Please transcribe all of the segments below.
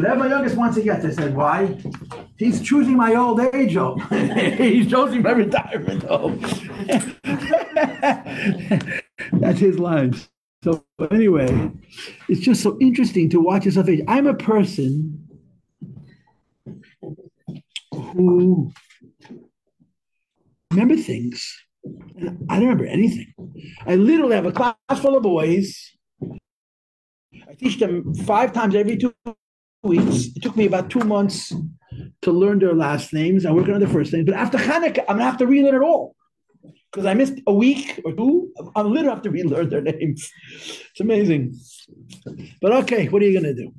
whatever my youngest wants to get. I said, why? He's choosing my old age home. He's choosing my retirement home. That's his line. So anyway, it's just so interesting to watch yourself age. I'm a person who remember things. I don't remember anything. I literally have a class full of boys. I teach them five times every two weeks. It took me about two months to learn their last names. I'm working on the first names. But after Hanukkah, I'm gonna have to relearn it all. Because I missed a week or two. I'm literally have to relearn their names. It's amazing. But okay, what are you gonna do?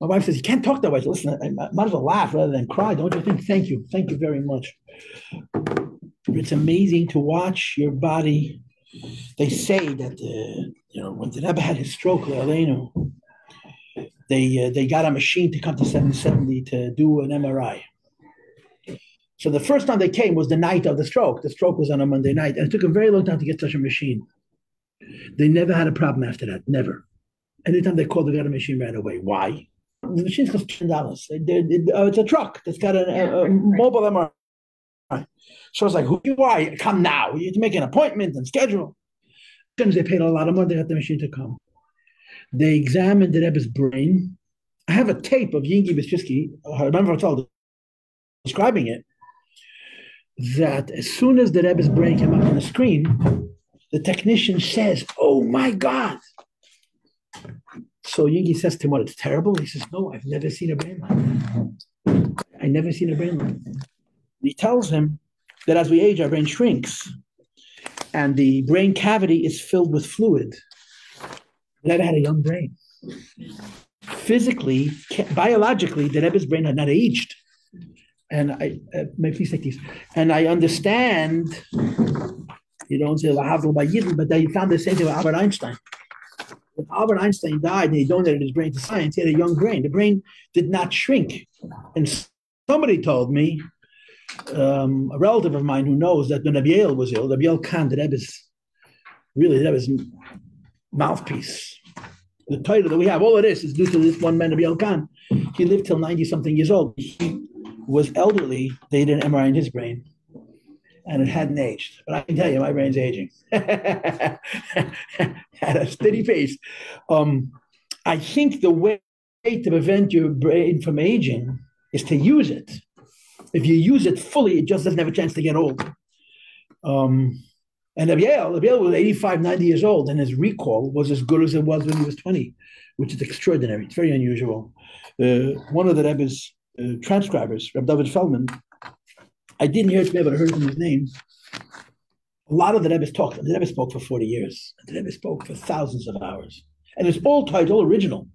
My wife says, You can't talk that way. So listen, I might as well laugh rather than cry. Don't you think? Thank you. Thank you very much. It's amazing to watch your body. They say that, uh, you know, when the Rebbe had his stroke, Leilenu, they, uh, they got a machine to come to 770 to do an MRI. So the first time they came was the night of the stroke. The stroke was on a Monday night, and it took a very long time to get such a machine. They never had a problem after that, never. Anytime they called, they got a machine right away. Why? The machine costs ten dollars. Uh, it's a truck that's got a, a, a mobile MRI. So it's like, who you are? Come now. You have to make an appointment and schedule. As soon as they paid a lot of money, they got the machine to come. They examined the Rebbe's brain. I have a tape of Yingi Bischitsky. I remember I told describing it that as soon as the Rebbe's brain came up on the screen, the technician says, "Oh my God!" So Yingi says to him, "What? It's terrible." He says, "No, I've never seen a brain like that. I never seen a brain like that." He tells him that as we age, our brain shrinks, and the brain cavity is filled with fluid. Never had a young brain. Physically, biologically, the Rebbe's brain had not aged. And I, uh, may please take these. And I understand, you don't say Lahavdil by Yidden, but they found the same thing with Albert Einstein. When Albert Einstein died and he donated his brain to science, he had a young brain. The brain did not shrink. And somebody told me, um, a relative of mine who knows that when Abiel was ill, Abiel Kahn, the Rebbe's, really, the Rebbe's mouthpiece. The title that we have, all of this is due to this one man, Abiel Elkan. He lived till 90 something years old. He was elderly. They did an MRI in his brain, and it hadn't aged. But I can tell you, my brain's aging at a steady pace. Um, I think the way to prevent your brain from aging is to use it. If you use it fully, it just doesn't have a chance to get old. Um, and Abiel, Abiel was 85, 90 years old, and his recall was as good as it was when he was 20, which is extraordinary. It's very unusual. Uh, one of the Rebbe's uh, transcribers, Reb David Feldman, I didn't hear it Rebbe, but I heard his name. A lot of the Rebbe's talked. The Rebbe spoke for 40 years. And the Rebbe spoke for thousands of hours. And it's all title original.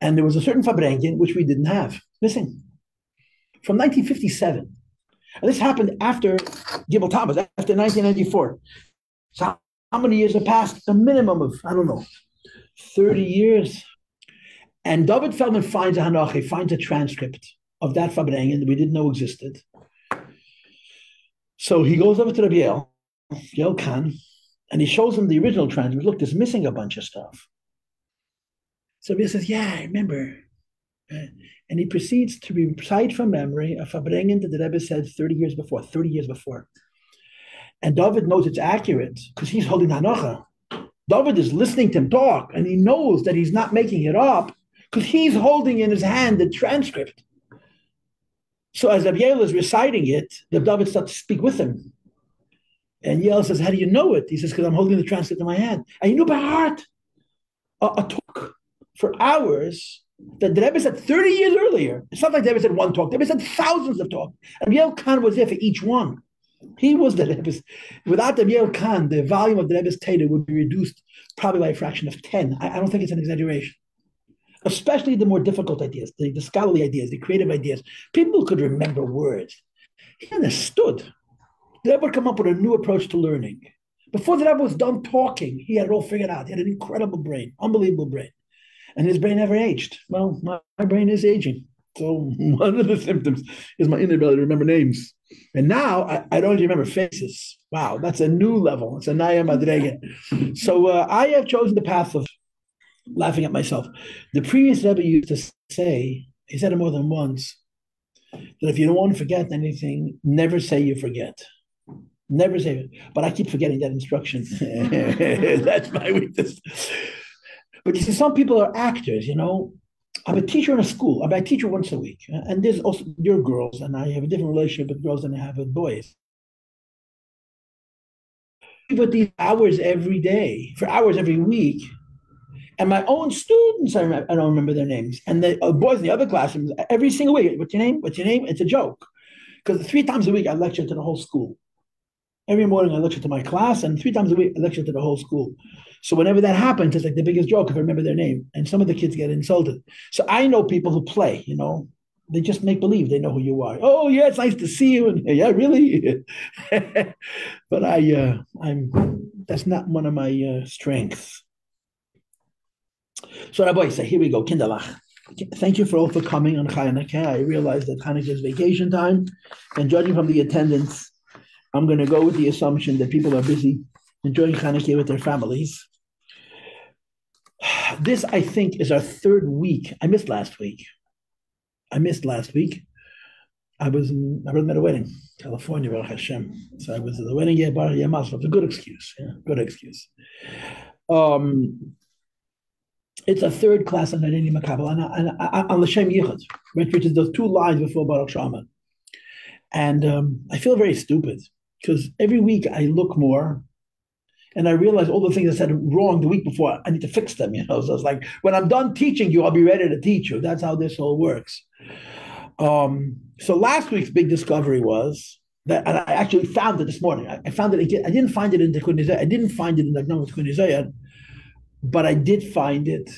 And there was a certain Farbrengen which we didn't have, missing. From 1957, and this happened after Gimel Tammuz, after 1994. So how many years have passed? A minimum of, I don't know, 30 years. And David Feldman finds a Hanachi, finds a transcript of that Farbrengen that we didn't know existed. So he goes over to the Biel, Biel Kahn, and he shows him the original transcript. Look, there's missing a bunch of stuff. So Biel says, Yeah, I remember. And he proceeds to recite from memory a Farbrengen that the Rebbe said 30 years before, 30 years before. And David knows it's accurate because he's holding Hanocha. David is listening to him talk, and he knows that he's not making it up because he's holding in his hand the transcript. So as Abiel is reciting it, the David starts to speak with him. And Yoel says, How do you know it? He says, Because I'm holding the transcript in my hand. And you know by heart. A, a talk for hours the Rebbe said 30 years earlier. It's not like the Rebbe said one talk. The Rebbe said thousands of talks. And Yoel Kahn was there for each one. He was the Rebbe's. Without the Kahn, the volume of the Rebbe's Teda would be reduced probably by a fraction of 10. I, I don't think it's an exaggeration. Especially the more difficult ideas, the, the scholarly ideas, the creative ideas. People could remember words. He understood. The Rebbe would come up with a new approach to learning. Before the Rebbe was done talking, he had it all figured out. He had an incredible brain, unbelievable brain and his brain never aged. Well, my, my brain is aging. So one of the symptoms is my inability to remember names. And now I, I don't remember faces. Wow, that's a new level. It's a Naya Madrega. So uh, I have chosen the path of laughing at myself. The previous Rebbe used to say, he said it more than once, that if you don't want to forget anything, never say you forget. Never say it. But I keep forgetting that instruction. That's my weakness. But you see, some people are actors, you know. I'm a teacher in a school. I'm a teacher once a week. And there's also your girls, and I have a different relationship with girls than I have with boys. But these hours every day, for hours every week, and my own students, I, remember, I don't remember their names, and the uh, boys in the other classrooms, every single week, what's your name? What's your name? It's a joke. Because three times a week I lecture to the whole school. Every morning I lecture to my class, and three times a week I lecture to the whole school. So whenever that happens, it's like the biggest joke if I remember their name. And some of the kids get insulted. So I know people who play, you know, they just make believe they know who you are. Oh yeah, it's nice to see you. And yeah, really. but I, uh, I'm that's not one of my uh, strengths. So Rabbi say, here we go, Kinderlach. Thank you for all for coming on Chanukah. I realize that Chanukah is vacation time, and judging from the attendance, I'm going to go with the assumption that people are busy enjoying Chanukah with their families. This, I think, is our third week. I missed last week. I missed last week. I was in, I was at a wedding, California, Baruch Hashem. So I was at the wedding, yeah, Baruch Yamas. It's a good excuse, yeah, good excuse. Um, it's a third class on Nadini Makabal, and on L'Shem Yichud, which is those two lines before Baruch She'amar. And um, I feel very stupid because every week I look more and I realize all the things I said wrong the week before, I need to fix them, you know. So it's like when I'm done teaching you, I'll be ready to teach you. That's how this all works. Um, so last week's big discovery was that, and I actually found it this morning. I, I found it again. I didn't find it in the Kunizayah. I didn't find it in the Gnome Kunizayah, but I did find it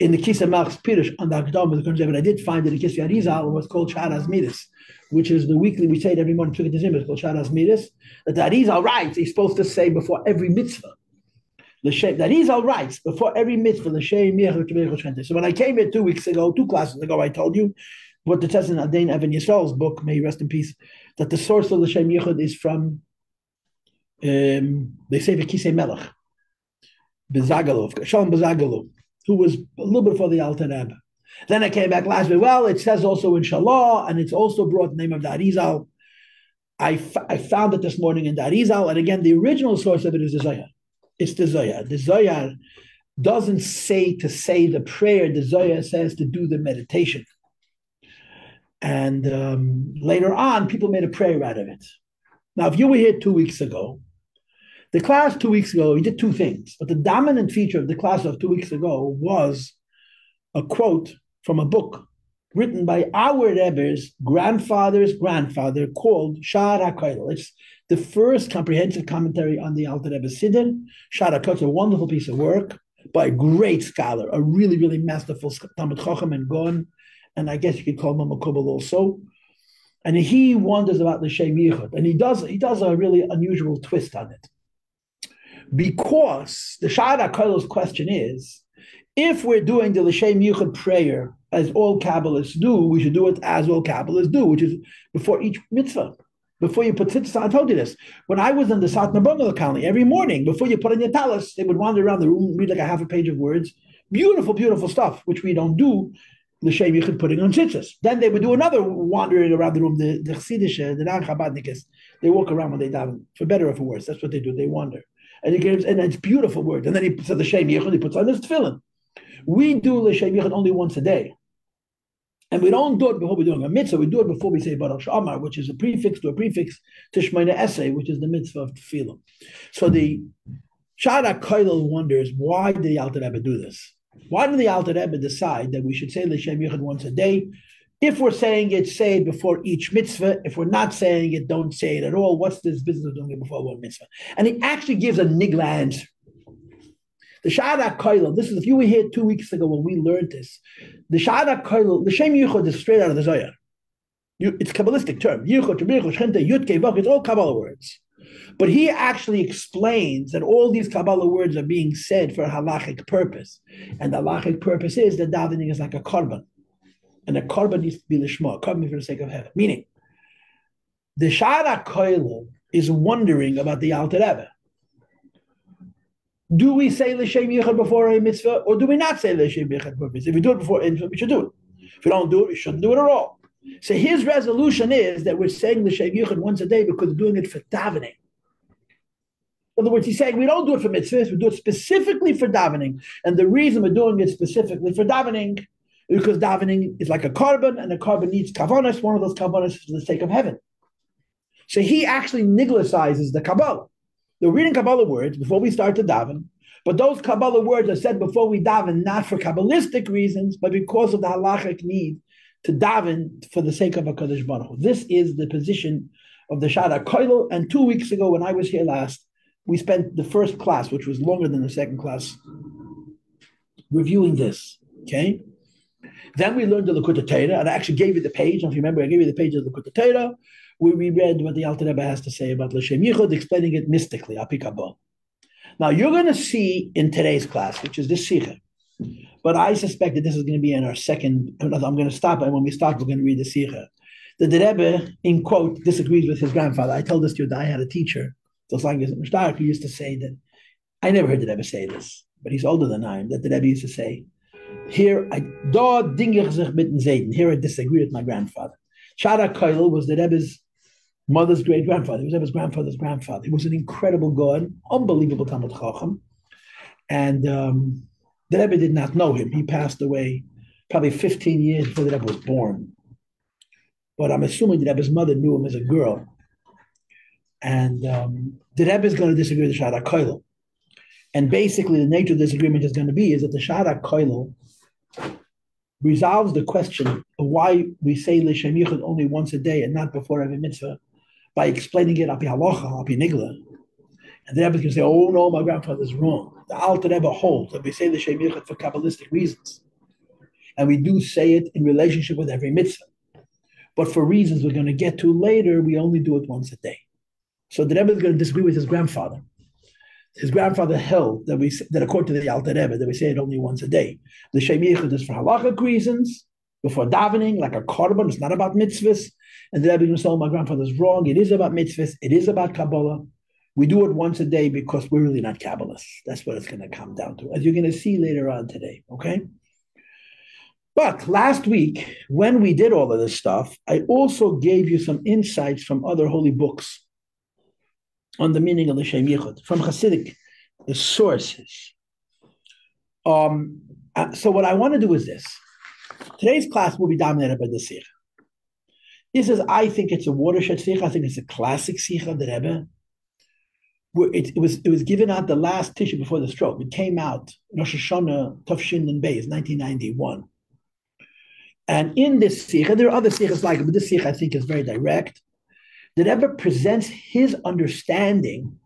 in the Kisei Melech's Pirush on the Akdam of the Kunizayah. But I did find it in Kisa Arizal, what's called Charas Midas which is the weekly, we say it every morning, Tukit Zimmer, called Shadas Midas, that the Arizal writes, he's supposed to say before every mitzvah. The Arizal writes before every mitzvah, the share. So when I came here two weeks ago, two classes ago, I told you what the says in Adin Even Yisrael's book, may he rest in peace, that the source of the Shem Yichud is from, um, they say the Kisei Melech, Buzaglo, Shalom Buzaglo, who was a little bit before the Alter Rebbe. Then I came back last week. Well, it says also in Shalah, and it's also brought the name of the Arizal. I, f- I found it this morning in the Arizal, and again, the original source of it is the Zohar. It's the Zohar. The Zohar doesn't say to say the prayer. The Zohar says to do the meditation. And um, later on, people made a prayer out of it. Now, if you were here two weeks ago, the class two weeks ago, we did two things. But the dominant feature of the class of two weeks ago was a quote from a book written by our Rebbe's grandfather's grandfather called Sha'ar HaKoil. It's the first comprehensive commentary on the Alter Rebbe Siddur. HaKoil is a wonderful piece of work by a great scholar, a really, really masterful Talmud Chacham and Gon, and I guess you could call him a Makubal also. And he wonders about the Shem Yichud, and he does he does a really unusual twist on it. Because the Sha'ar HaKoil's question is, if we're doing the L'Shem Yichud prayer as all Kabbalists do, we should do it as all Kabbalists do, which is before each mitzvah. Before you put tzitzit, I told you this. When I was in the Satmar Bungalow colony, every morning before you put on your talis, they would wander around the room, read like a half a page of words. Beautiful, beautiful stuff, which we don't do. The Shem Yichud putting on tzitzis. Then they would do another wandering around the room. The the Chassidish, uh, the non Chabadnikas, they walk around when they daven, for better or for worse. That's what they do. They wander, and he gives, and it's beautiful words. And then he said the Shem Yichud, he puts on his tefillin. We do l'shem yichud only once a day. And we don't do it before we're doing a mitzvah. We do it before we say Baruch She'amar, which is a prefix to a prefix to Shemoneh Esrei, which is the mitzvah of tefillah. So the Sha'ar HaKoilel wonders why did the Alter Rebbe do this? Why did the Alter Rebbe decide that we should say L'Shem Yichud once a day? If we're saying it, say it before each mitzvah. If we're not saying it, don't say it at all. What's this business of doing it before one mitzvah? And he actually gives a nigla answer. The Sha'ar HaKoilel, this is, if you were here two weeks ago when we learned this, the Sha'ar HaKoilel, the Shem Yichud is straight out of the Zohar. it's a Kabbalistic term. Yichud, Shemirichud, Shchente, Yud, Vach, it's all Kabbalah words. But he actually explains that all these Kabbalah words are being said for a halachic purpose. And the halachic purpose is that davening is like a korban. And a korban needs to be lishma, korban for the sake of heaven. Meaning, the Sha'ar HaKoilel is wondering about the Alter Rebbe. Do we say l'shem yichud before a mitzvah, or do we not say l'shem yichud before a mitzvah? If we do it before a mitzvah, we should do it. If we don't do it, we shouldn't do it at all. So his resolution is that we're saying l'shem yichud once a day because we're doing it for davening. In other words, he's saying we don't do it for mitzvahs, we do it specifically for davening. And the reason we're doing it specifically for davening is because davening is like a korban, and a korban needs kavanas. One of those kavanas is for the sake of heaven. So he actually neglicizes the Kabbalah. They're reading Kabbalah words before we start to daven, but those Kabbalah words are said before we daven, not for Kabbalistic reasons, but because of the halachic need to daven for the sake of a Kaddish Baruch. This is the position of the Sha'ar HaKoilel. And two weeks ago, when I was here last, we spent the first class, which was longer than the second class, reviewing this. Okay. Then we learned the Likkutei Torah, and I actually gave you the page. If you remember, I gave you the page of the Likkutei Torah, where we read what the Alter Rebbe has to say about L'Shem Yichud, explaining it mystically, Apikabah. Now, you're going to see in today's class, which is this Sikha, but I suspect that this is going to be in our second, I'm going to stop, and when we start, we're going to read the Sikha. The Rebbe, in quote, disagrees with his grandfather. I told this to you that I had a teacher, Toslang who used to say that, I never heard the Rebbe say this, but he's older than I am, that the Rebbe used to say, here I, Here I disagree with my grandfather. Shara Koil was the Rebbe's mother's great grandfather. He was Rebbe's grandfather's grandfather. He was an incredible God, unbelievable Talmud Chacham. And um, the Rebbe did not know him. He passed away probably 15 years before the Rebbe was born. But I'm assuming the Rebbe's mother knew him as a girl. And um, the Rebbe is going to disagree with the Shara Koilo. And basically, the nature of this agreement is going to be is that the Shara Koilo resolves the question of why we say L'Shem Yichud only once a day and not before every mitzvah by explaining it api halacha, api nigla. And the Rebbe can say, oh no, my grandfather's wrong. The Alter Rebbe holds that we say L'Shem Yichud for Kabbalistic reasons. And we do say it in relationship with every mitzvah. But for reasons we're going to get to later, we only do it once a day. So the Rebbe is going to disagree with his grandfather his grandfather held that we that according to the Alter Rebbe that we say it only once a day. The Shem is for halachic reasons, before davening, like a korban. It's not about mitzvahs. And the Rebbe going to say, "My grandfather's wrong. It is about mitzvahs. It is about Kabbalah. We do it once a day because we're really not Kabbalists. That's what it's going to come down to, as you're going to see later on today. Okay." But last week, when we did all of this stuff, I also gave you some insights from other holy books on the meaning of the Shem Yichud from Hasidic sources. Um, uh, so what I want to do is this. Today's class will be dominated by the Sikha. This is, I think it's a watershed Sikha. I think it's a classic Sikha of the Rebbe. It, it, was it was given out the last tissue before the stroke. It came out Rosh Hashanah Tafshin and Beis, 1991. And in this Sikha, and there are other Sikhas like it, but this Sikha I think is very direct that ever presents his understanding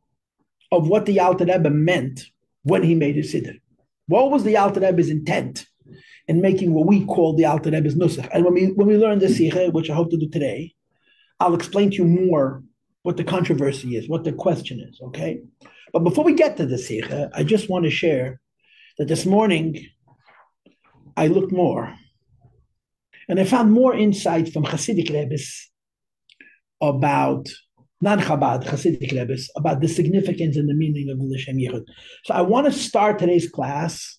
of what the Alter Rebbe meant when he made his siddur. What was the Alter Rebbe's intent in making what we call the Alter Rebbe's nusach? And when we when we learn the sikha, which I hope to do today, I'll explain to you more what the controversy is, what the question is. Okay, but before we get to the sikha, I just want to share that this morning I looked more, and I found more insight from Hasidic Rebbe's about non-Chabad Hasidic Rebbe's about the significance and the meaning of the L'Shem Yichud. So I want to start today's class,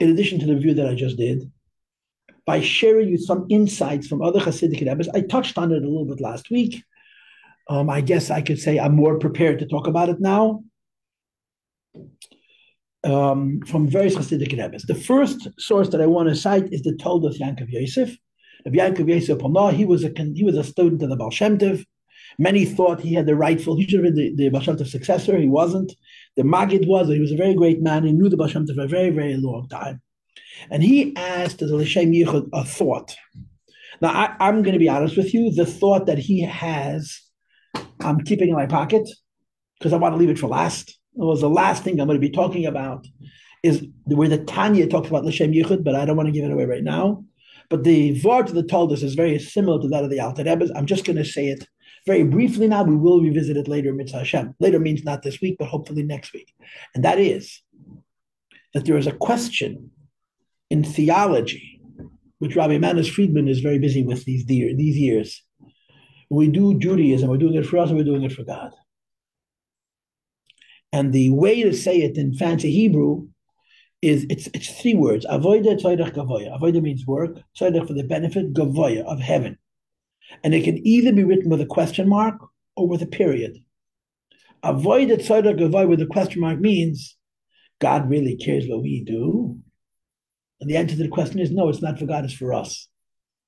in addition to the review that I just did, by sharing you some insights from other Hasidic Rebbe's. I touched on it a little bit last week. Um, I guess I could say I'm more prepared to talk about it now. Um, from various Hasidic Rebbe's. The first source that I want to cite is the Toldos Yankov Yosef. Rabbi Yankov Yosef Polna, he was a he was a student of the Baal. Many thought he had the rightful, he should have been the, the Baal successor. He wasn't. The Magid was, he was a very great man. He knew the Baal for a very, very long time. And he asked the L'Shem Yichud a thought. Now, I, am going to be honest with you. The thought that he has, I'm keeping in my pocket because I want to leave it for last. It was the last thing I'm going to be talking about is where the Tanya talks about L'Shem Yichud, but I don't want to give it away right now. But the Vart that told us is very similar to that of the Alter Rebbe. I'm just going to say it very briefly now. We will revisit it later, Mitzvah Hashem. Later means not this week, but hopefully next week. And that is that there is a question in theology, which Rabbi Manis Friedman is very busy with these, dear, these years. we do Judaism, we're doing it for us and we're doing it for God. And the way to say it in fancy Hebrew is it's it's three words. Avoida tzedek gavoya. Avoida means work. Tzedek for the benefit gavoya of heaven, and it can either be written with a question mark or with a period. Avoid Avoida tzedek gavoya with a question mark means God really cares what we do, and the answer to the question is no. It's not for God. It's for us.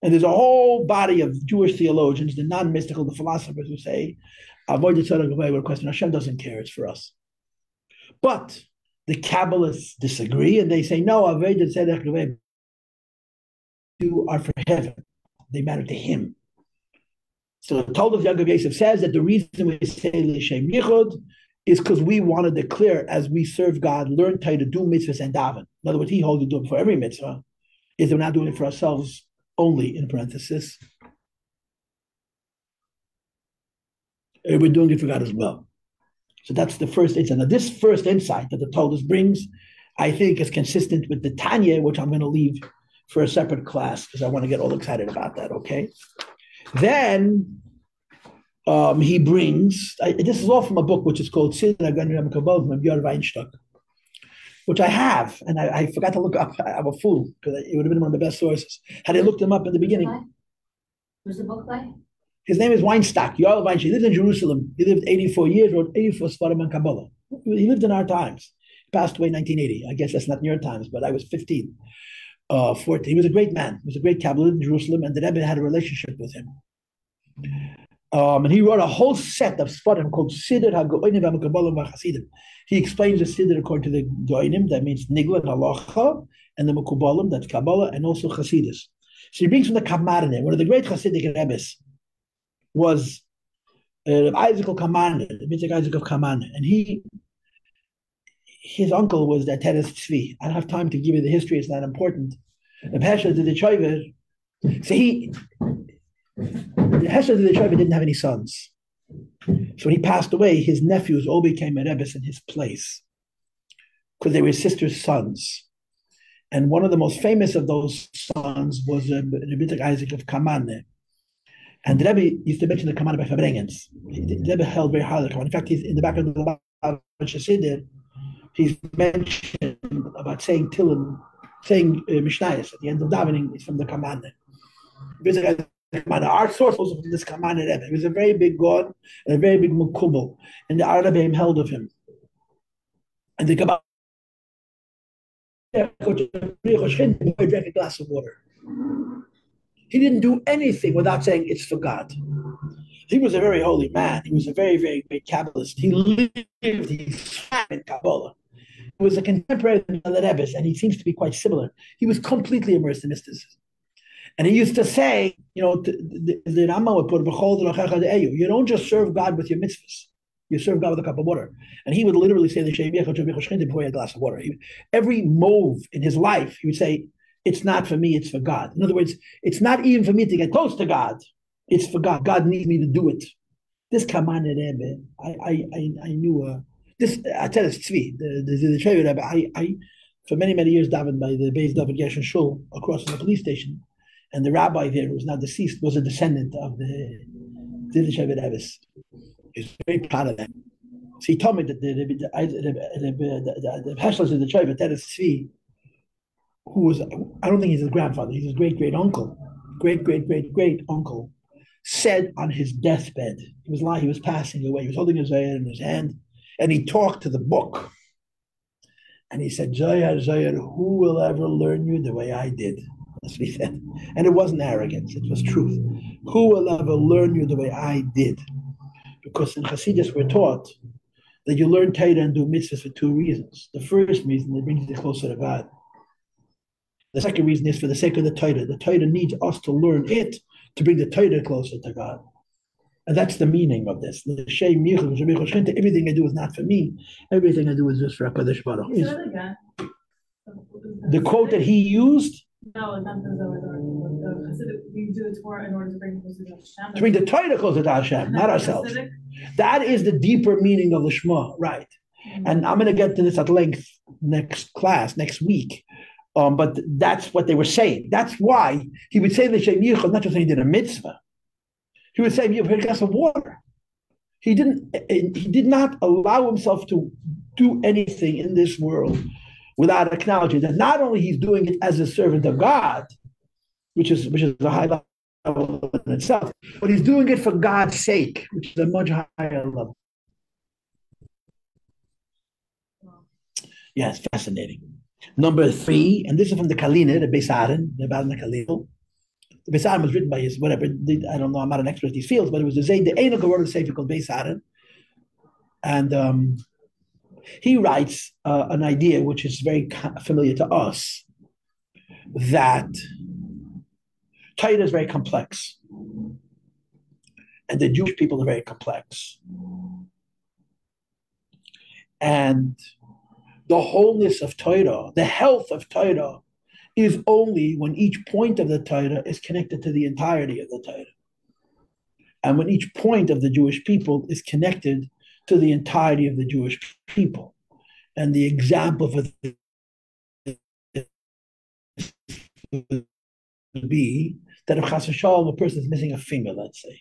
And there's a whole body of Jewish theologians, the non-mystical, the philosophers who say, avoid the tzedek gavoya with a question. Hashem doesn't care. It's for us. But the Kabbalists disagree and they say, no, avoid Aveda Tzedek do are for heaven. They matter to him. So the Talmud of Yaakov Yosef says that the reason we say L'Shem Yichud is because we want to declare as we serve God, learn how to do mitzvahs and daven. In other words, he holds to do it for every mitzvah, is we're not doing it for ourselves only, in parenthesis. Eh, we're doing it for God as well. So that's the first insight. Now, this first insight that the Talmud brings, I think, is consistent with the Tanya, which I'm going to leave for a separate class because I want to get all excited about that. Okay. Then um, he brings. I, this is all from a book which is called Sidra Ganram Kabbalah from Björn Weinstock, which I have, and I, I, forgot to look up. I'm a fool because it would have been one of the best sources. Had I looked him up in the beginning. Who's the book by? His name is Weinstock, Yoel Weinstock. He lived in Jerusalem. He lived 84 years, wrote 84 Svarim and Kabbalah. He lived in our times. He passed away in 1980. I guess that's not your times, but I was 15, uh, 14. He was a great man. He was a great Kabbalah in Jerusalem, and the Rebbe had a relationship with him. Um, and he wrote a whole set of Svarim called Siddur HaGoinim HaMakabalah VaChasidim. He explains the Siddur according to the Goinim, that means Nigla and Halacha, and the Makubalim, that's Kabbalah, and also Chasidus. So he brings from the Kamarne, one of the great Hasidic rabbis, was uh, Isaac of Kaman, the Isaac of Kaman, and he, his uncle was the Teres Tzvi. I don't have time to give you the history; it's not important. The Pesha did the Choiver. So he, the Pesha did the Choiver didn't have any sons. So when he passed away, his nephews all became a Rebbe in his place because they were his sister's sons. And one of the most famous of those sons was uh, Rebbe Isaac of Kamane. And the Rebbe used to mention the Kamane by Farbrengens. The Rebbe held very highly the Kamane. In fact, he's in the back of the Shasidir, he's mentioned about saying Tillim, saying uh, Mishnayos at the end of davening is from the commander. Our source was from this commander. He was a very big god and a very big mukubal, and the Arabim held of him. And the Kabbalah drank a glass of water. He didn't do anything without saying it's for God. He was a very holy man. He was a very, very great Kabbalist. He lived, he swam in Kabbalah. He was a contemporary of the Rebbe, and he seems to be quite similar. He was completely immersed in mysticism. And he used to say, you know, the, the Rama would put, you don't just serve God with your mitzvahs. You serve God with a cup of water. And he would literally say the before he had a glass of water. He, every move in his life, he would say, it's not for me, it's for God. In other words, it's not even for me to get close to God. It's for God. God needs me to do it. This Kaman Rebbe, I, I, I, I knew uh, this. I tell you, Tzvi, the the, the, Rebbe. I, I, for many many years, davened by the Beis David Gershon Shul across the police station, and the rabbi there, who was now deceased, was a descendant of the the Rebbe Rebbe's. Very proud of them. So he told me that the the the, the of the Rebbe, that is Tzvi, who was, I don't think he's his grandfather, he's his great great uncle, great great great great uncle, said on his deathbed, he was lying, he was passing away, he was holding his head in his hand, and he talked to the book. And he said, Zohar, Zohar, who will ever learn you the way I did? That's what he said. And it wasn't arrogance, it was truth. Who will ever learn you the way I did? Because in Hasidus we're taught that you learn Torah and do mitzvahs for two reasons. The first reason, it brings you closer to God. The second reason is for the sake of the Torah. The Torah needs us to learn it to bring the Torah closer to God. And that's the meaning of this. Everything I do is not for me. Everything I do is just for HaKadosh Baruch The quote that he used no, not the Zohar. We do it for in order to bring closer to Hashem. To bring the Torah closer to Hashem, not ourselves. That is the deeper meaning of the Shema, right? Mm-hmm. And I'm going to get to this at length next class, next week. Um, but that's what they were saying. That's why he would say the Shem Yichud, not just saying he did a mitzvah. He would say, you have a glass of water. He didn't. He did not allow himself to do anything in this world without acknowledging that not only he's doing it as a servant of God, which is which is a high level in itself, but he's doing it for God's sake, which is a much higher level. It's fascinating. Number three, and this is from the Kalina, the Besarin, the Balna Kalil. The Besarin was written by his whatever. I don't know. I'm not an expert in these fields, but it was the Zayd, the word of the Sefer called Besarin, and um, he writes uh, an idea which is very familiar to us that Torah is very complex, and the Jewish people are very complex, and the wholeness of Torah, the health of Torah, is only when each point of the Torah is connected to the entirety of the Torah. And when each point of the Jewish people is connected to the entirety of the Jewish people. And the example for would be that if Chas a person is missing a finger, let's say,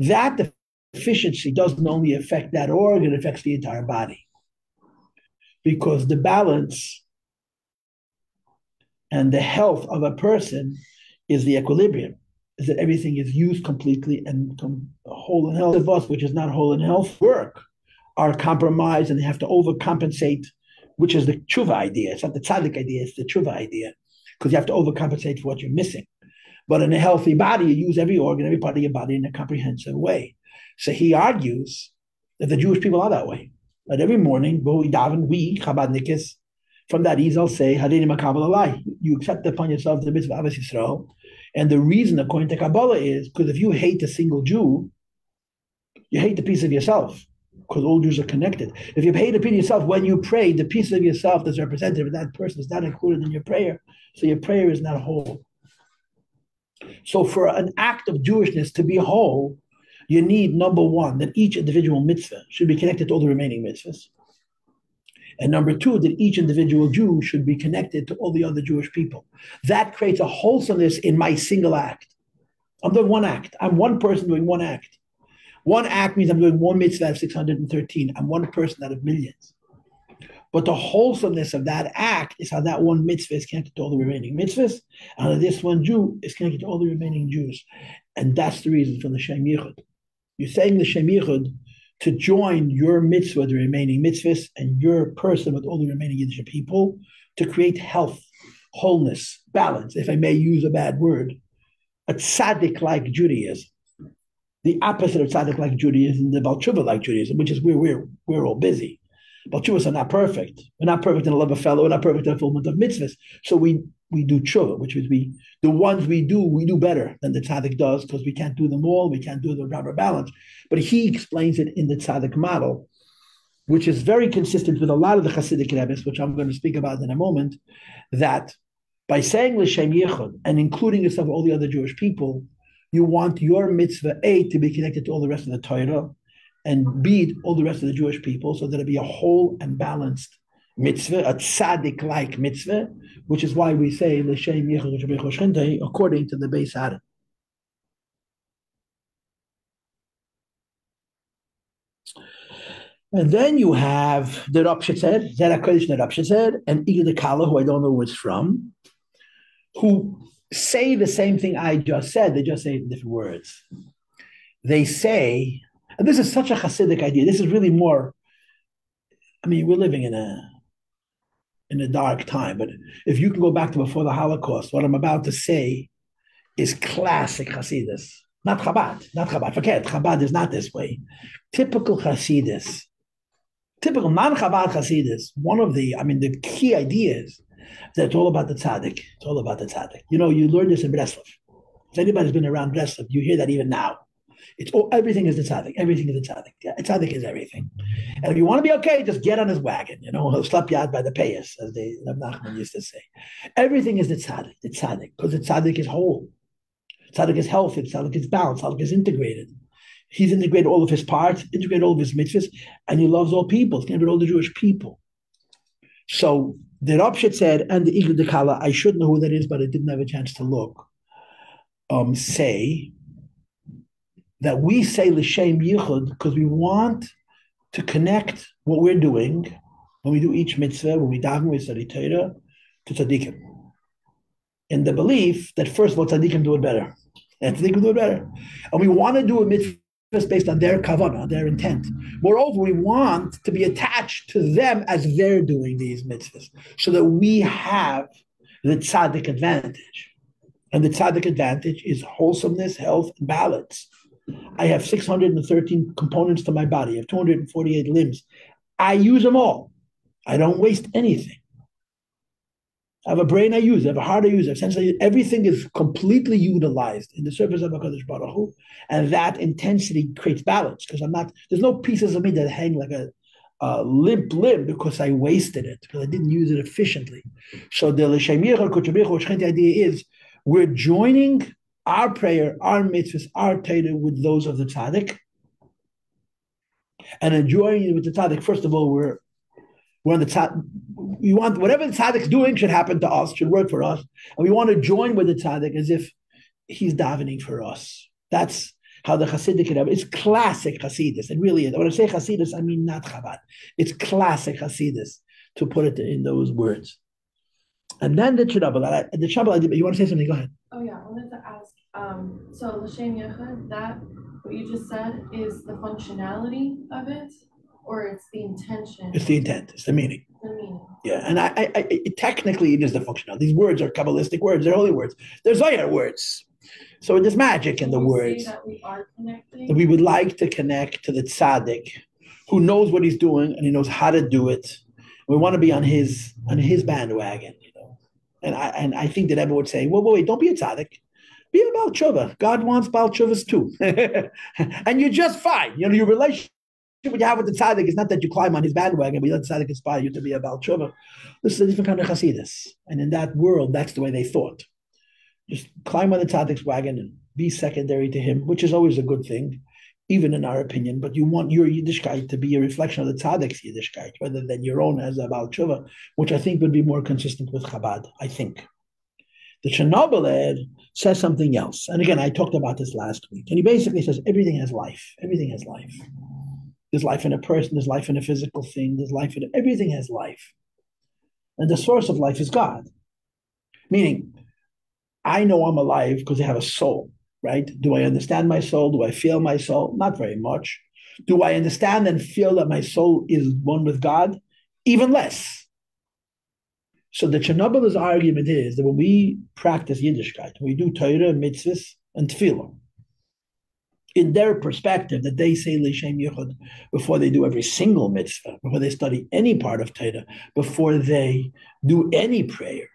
that deficiency doesn't only affect that organ, it affects the entire body because the balance and the health of a person is the equilibrium, is that everything is used completely and whole and health of us, which is not whole and health, work are compromised and they have to overcompensate, which is the tshuva idea. It's not the tzaddik idea, it's the tshuva idea, because you have to overcompensate for what you're missing. But in a healthy body, you use every organ, every part of your body in a comprehensive way. So he argues that the Jewish people are that way that every morning, we daven, we, Chabadnikis, from that I'll say, Hadini Makabal You accept upon yourself the mitzvah of Yisrael. And the reason, according to Kabbalah, is because if you hate a single Jew, you hate the piece of yourself, because all Jews are connected. If you hate a piece of yourself, when you pray, the piece of yourself that's represented in that person is not included in your prayer. So your prayer is not whole. So for an act of Jewishness to be whole, you need number one, that each individual mitzvah should be connected to all the remaining mitzvahs. And number two, that each individual Jew should be connected to all the other Jewish people. That creates a wholesomeness in my single act. I'm doing one act. I'm one person doing one act. One act means I'm doing one mitzvah of 613. I'm one person out of millions. But the wholesomeness of that act is how that one mitzvah is connected to all the remaining mitzvahs, and this one Jew is connected to all the remaining Jews. And that's the reason for the Shem Yichud. You're saying the Shem Yichud to join your mitzvah, the remaining mitzvahs, and your person with all the remaining Yiddish people to create health, wholeness, balance, if I may use a bad word, a tzaddik like Judaism. The opposite of tzaddik like Judaism, the Baal Tshuva like Judaism, which is where we're, we're all busy. Baal Tshuvas are not perfect. We're not perfect in the love of fellow, we're not perfect in the fulfillment of mitzvahs. So we we do tshuva, which means we the ones we do we do better than the tzaddik does because we can't do them all, we can't do the proper balance. But he explains it in the tzaddik model, which is very consistent with a lot of the Hasidic rabbis, which I'm going to speak about in a moment. That by saying l'shem yichud and including yourself with all the other Jewish people, you want your mitzvah a to be connected to all the rest of the Torah, and b all the rest of the Jewish people, so that it be a whole and balanced mitzvah, a tzaddik like mitzvah, which is why we say l'shem according to the Beis Hadin. And then you have the Rav said, Zera Kodesh and said, and Igor Kala, who I don't know where it's from, who say the same thing I just said. They just say it in different words. They say, and this is such a Hasidic idea. This is really more. I mean, we're living in a in a dark time. But if you can go back to before the Holocaust, what I'm about to say is classic Hasidus. Not Chabad, not Chabad. Forget, Chabad is not this way. Typical Hasidus. Typical non-Chabad Hasidus. One of the, I mean, the key ideas that it's all about the tzaddik. It's all about the tzaddik. You know, you learn this in Breslov. If anybody's been around Breslov, you hear that even now. It's all, everything is the tzaddik. Everything is the tzaddik. The tzaddik is everything. And if you want to be okay, just get on his wagon. You know, slap out by the payas, as they Nachman used to say. Everything is the tzaddik, the tzaddik, because the tzaddik is whole. Tzaddik is healthy. Tzaddik is balanced. Tzaddik is integrated. He's integrated all of his parts, integrated all of his mitzvahs, and he loves all people. He's integrated all the Jewish people. So the Rapshit said, and the Igor Dekala, I should know who that is, but I didn't have a chance to look, um, say that we say l'shem yichud because we want to connect what we're doing when we do each mitzvah, when we daven, we study Torah, to tzaddikim. In the belief that first of all, tzaddikim do it better. And tzaddikim do it better. And we want to do a mitzvah based on their kavanah, their intent. Moreover, we want to be attached to them as they're doing these mitzvahs, so that we have the tzaddik advantage. And the tzaddik advantage is wholesomeness, health, and balance. I have 613 components to my body. I have 248 limbs. I use them all. I don't waste anything. I have a brain I use, I have a heart I use, i essentially everything is completely utilized in the service of HaKadosh Baruch Hu, and that intensity creates balance because I'm not, there's no pieces of me that hang like a, a limp limb because I wasted it, because I didn't use it efficiently. So the idea is we're joining our prayer, our mitzvahs, our Torah with those of the tzaddik, and enjoying it with the tzaddik. First of all, we're we're on the tzaddik. We want whatever the tzaddik's doing should happen to us, should work for us, and we want to join with the tzaddik as if he's davening for us. That's how the Hasidic Rebbe. It's classic Hasidus. It really is. When I say Hasidus, I mean not Chabad. It's classic Hasidus to put it in those words. And then the Chernobyl. The Chernobyl. You want to say something? Go ahead. Oh yeah, I wanted to ask. Um, so L'Shem Yichud, that what you just said is the functionality of it, or it's the intention. It's the intent. It's the meaning. The meaning. Yeah, and I, I, I technically it is the functionality. These words are kabbalistic words. They're holy words. They're Zohar words. So there's magic in the Can we say words. That we are that we would like to connect to the tzaddik who knows what he's doing and he knows how to do it. We want to be on his on his bandwagon. And I and I think that everyone would say, well, wait, wait, don't be a tzaddik. Be a Baal Tshuva. God wants Baal Tshuvas too. and you're just fine. You know, your relationship you have with the tzaddik is not that you climb on his bandwagon, but you let the tzaddik inspire you to be a Baal Tshuva. This is a different kind of Hasidus. And in that world, that's the way they thought. Just climb on the tzaddik's wagon and be secondary to him, which is always a good thing, even in our opinion. But you want your Yiddishkeit to be a reflection of the tzaddik's Yiddishkeit rather than your own as a Baal Tshuva, which I think would be more consistent with Chabad, I think. The Chernobyl says something else. And again, I talked about this last week. And he basically says everything has life. Everything has life. There's life in a person, there's life in a physical thing, there's life in everything has life. And the source of life is God. Meaning, I know I'm alive because I have a soul, right? Do I understand my soul? Do I feel my soul? Not very much. Do I understand and feel that my soul is one with God? Even less. So the Chernobyl's argument is that when we practice Yiddishkeit, we do Torah, mitzvahs, and tefillah, in their perspective, that they say L'Shem Yichud before they do every single mitzvah, before they study any part of Torah, before they do any prayer,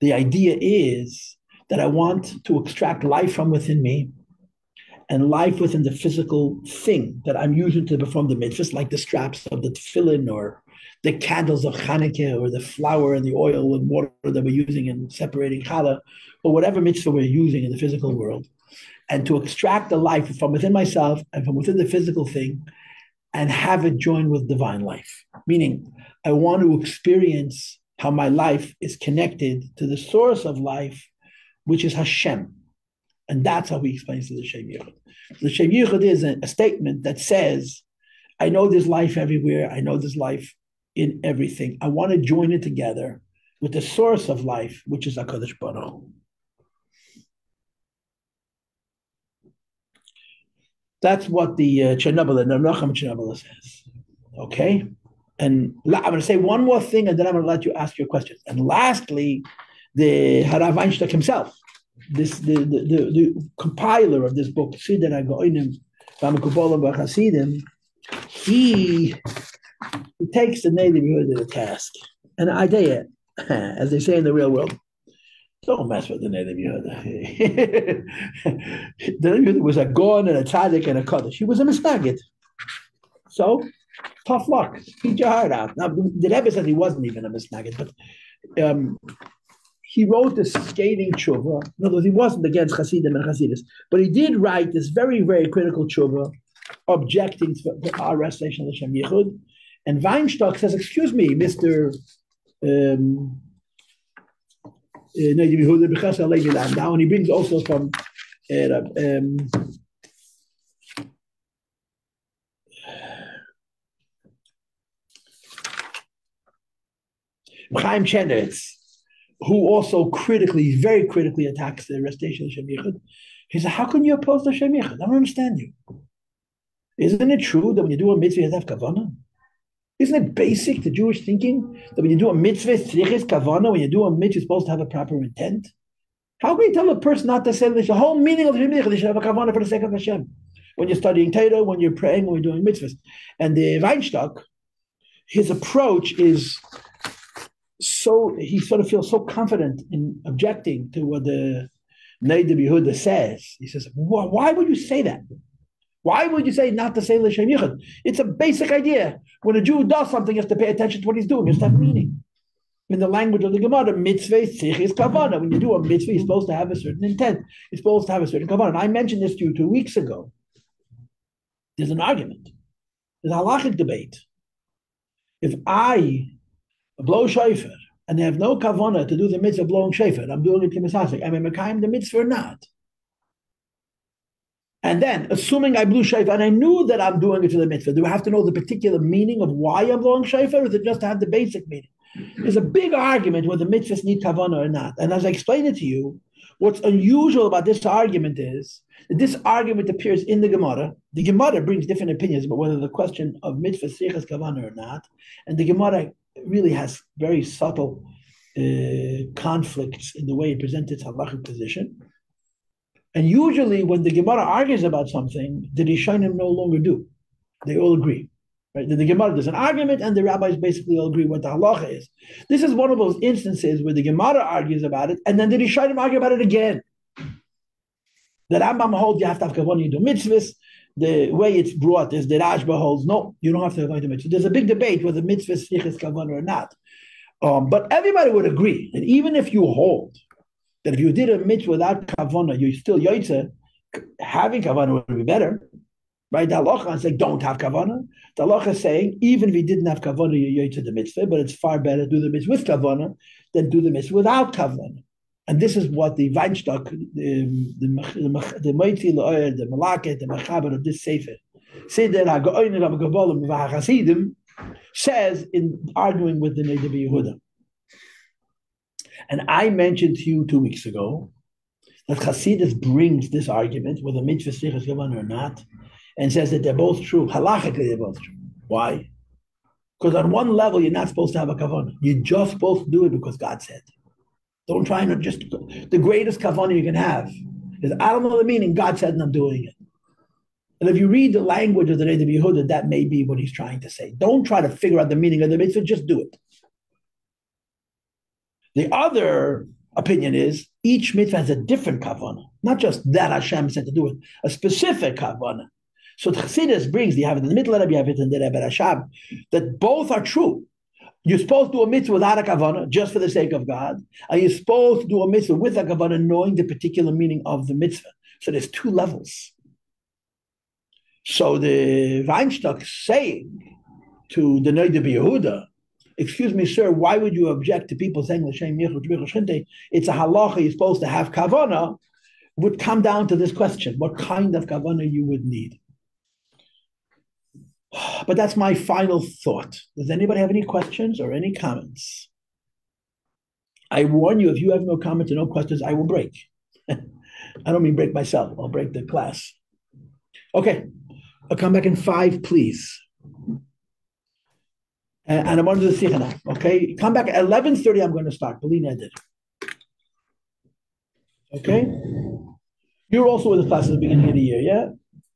the idea is that I want to extract life from within me and life within the physical thing that I'm using to perform the mitzvahs, like the straps of the tefillin or the candles of Hanukkah or the flour and the oil and water that we're using in separating challah, or whatever mitzvah we're using in the physical world, and to extract the life from within myself and from within the physical thing and have it join with divine life. Meaning, I want to experience how my life is connected to the source of life, which is Hashem. And that's how he explains the Shem Yichud. The Shem Yichud is a, a statement that says, I know there's life everywhere. I know there's life in everything. I want to join it together with the source of life, which is HaKadosh Baruch Hu. That's what the uh, Chernobyl, the Menachem Chernobyl says. Okay? And I'm going to say one more thing, and then I'm going to let you ask your question. And lastly, the Harav Einstein himself, this the, the, the, the compiler of this book, Siddur HaGoinim, V'Hamekubolim V'Chasidim, he, he takes the Noda BiYehuda to task. And I tell you, as they say in the real world, don't mess with the Noda BiYehuda. the Noda BiYehuda was a Gon and a Tzaddik and a Kaddish. He was a Misnagid. So, tough luck. Beat your heart out. Now, the Rebbe said he wasn't even a Misnagid, but um, he wrote this scathing tshuva. In other words, he wasn't against Hasidim and Hasidus, but he did write this very, very critical tshuva, objecting to our arrestation of the Shem Yichud. And Weinstock says, "Excuse me, Mister." Um, uh, and he brings also from uh, um, Chaim who also critically, very critically attacks the recitation of Shem Yichud, he said, how can you oppose the Shem Yichud? I don't understand you. Isn't it true that when you do a mitzvah, you have to have? Isn't it basic to Jewish thinking that when you do a mitzvah, kavanah, when you do a mitzvah, you're supposed to have a proper intent? How can you tell a person not to say this? The whole meaning of the mitzvah, they should have a kavanah for the sake of Hashem. When you're studying Torah, when you're praying, when you're doing mitzvahs. And the Weinstock, his approach is so, he sort of feels so confident in objecting to what the Noda BiYehuda says. He says, why would you say that? Why would you say not to say l'shem yichud? It's a basic idea. When a Jew does something, you have to pay attention to what he's doing. It has to have meaning. In the language of the Gemara, mitzvah is kavana. When you do a mitzvah, you're supposed to have a certain intent. You're supposed to have a certain kavana. And I mentioned this to you two weeks ago. There's an argument. There's a halachic debate. If I blow shofar and they have no kavana to do the mitzvah blowing shofar, I'm doing it to kimisasik. Am I mekayim the mitzvah or not? And then, assuming I blew shofar and I knew that I'm doing it to the mitzvah, do I have to know the particular meaning of why I'm blowing shofar, or is it just to have the basic meaning? There's a big argument whether mitzvahs need kavanah or not. And as I explained it to you, what's unusual about this argument is that this argument appears in the Gemara. The Gemara brings different opinions about whether the question of mitzvah sichas kavanah or not. And the Gemara really has very subtle uh, conflicts in the way it presents its halachic position. And usually, when the Gemara argues about something, the Rishonim no longer do. They all agree. Right? The, the Gemara does an argument, and the rabbis basically all agree what the halacha is. This is one of those instances where the Gemara argues about it, and then the Rishonim argue about it again. The Rambam holds you have to have kavanah do mitzvahs. The way it's brought is the Rashba holds no, you don't have to have kavanah mitzvah. There's a big debate whether mitzvah is kavanah or not. Um, but everybody would agree that even if you hold that if you did a mitzvah without kavanah, you still yaitze, having kavanah would be better. Right? The halacha is like, don't have kavanah. The halacha is saying, even if you didn't have kavanah, you yaitze the mitzvah, but it's far better to do the mitzvah with kavanah than do the mitzvah without kavanah. And this is what the Weinstock, um, the the the Moitzi the, Malaket, the Machaber of this Sefer, says in arguing with the Noda BiYehuda. And I mentioned to you two weeks ago that Hasidus brings this argument, whether mitzvah is given or not, and says that they're both true. Halachically, they're both true. Why? Because on one level, you're not supposed to have a kavanah. You're just supposed to do it because God said. Don't try and just the greatest kavanah you can have is I don't know the meaning. God said, and I'm doing it. And if you read the language of the Rebbe Yehuda, that may be what he's trying to say. Don't try to figure out the meaning of the mitzvah. Just do it. The other opinion is each mitzvah has a different kavana, not just that Hashem said to do it, a specific kavana. So the Chassidus brings, you have it in the middle of you have it in the Rebbe Rashab, that both are true. You're supposed to do a mitzvah without a kavana, just for the sake of God. Are you're supposed to do a mitzvah with a kavana, knowing the particular meaning of the mitzvah. So there's two levels. So the Weinstock saying to the Noda BiYehuda, excuse me, sir, why would you object to people saying L'Shem It's a halacha, you're supposed to have kavana, would come down to this question, what kind of kavana you would need. But that's my final thought. Does anybody have any questions or any comments? I warn you, if you have no comments and no questions, I will break. I don't mean break myself, I'll break the class. Okay, I'll come back in five, please and, I'm under the sikhana. Okay, come back at eleven thirty. I'm going to start. Believe ended. Okay, you're also in the class at the beginning of the year, yeah?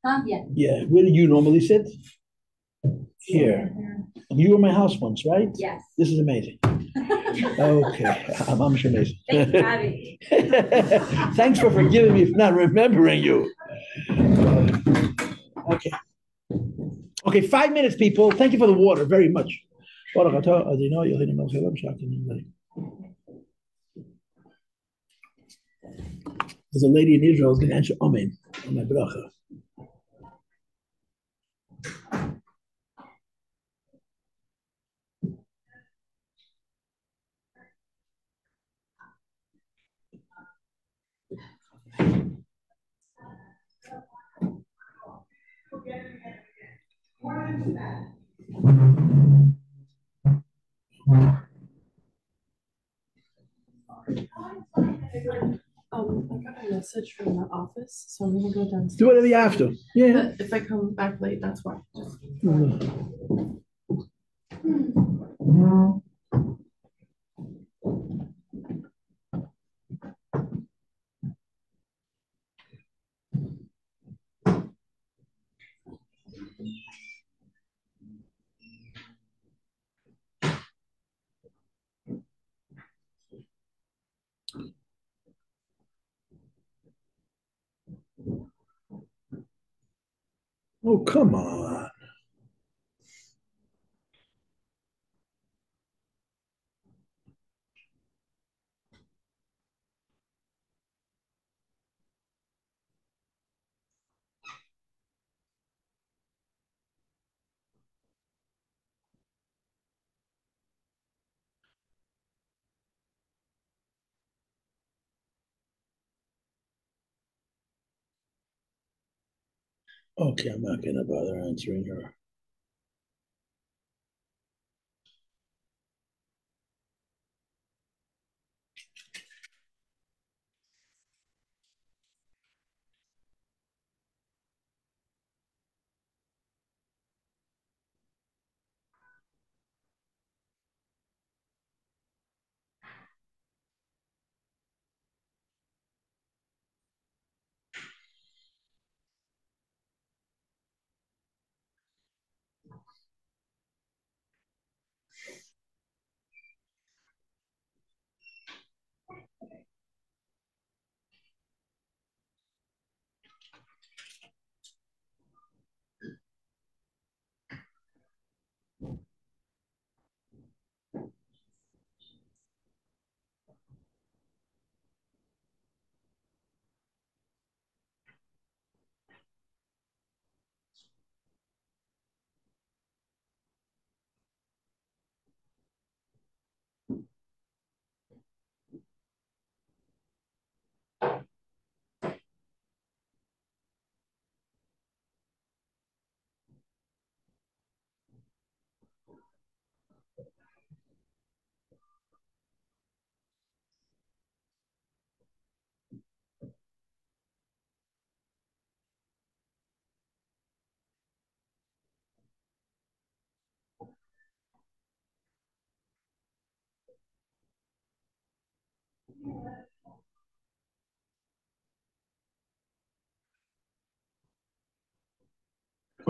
Um, yeah. Yeah. Where do you normally sit? Here. You were my house once, right? Yes. This is amazing. okay, I'm, I'm sure amazing. Thanks for having me. Thanks for forgiving me for not remembering you. Okay. Okay, five minutes, people. Thank you for the water very much. There's a lady in Israel who's going to answer Amen on my bracha. I got a message from the office, so I'm gonna go downstairs. Do it you the to. Yeah. But if I come back late, that's why. Just... Mm. Oh, come on. Okay, I'm not gonna bother answering her.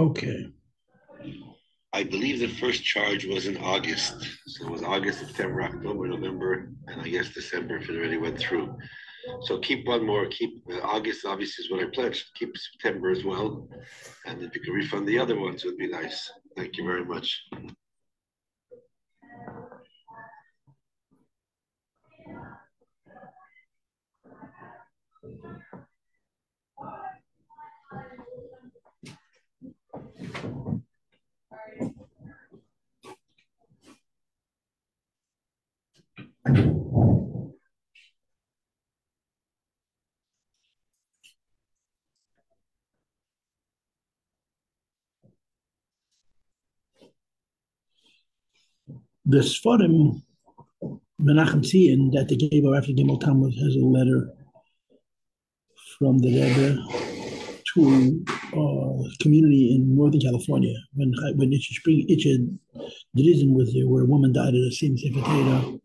Okay, I believe the first charge was in August. So it was August, September, October, November, and I guess December if it already went through. So keep one more, keep uh, August obviously is what I pledged. Keep September as well. And if you can refund the other ones, it would be nice. Thank you very much. The Sforim Menachem Tzion that the gave after Gimel Tammuz has a letter from the Rebbe to uh, community in Northern California when when Itche Spring Itche Drizzen was there, where a woman died at a Sim Sefer.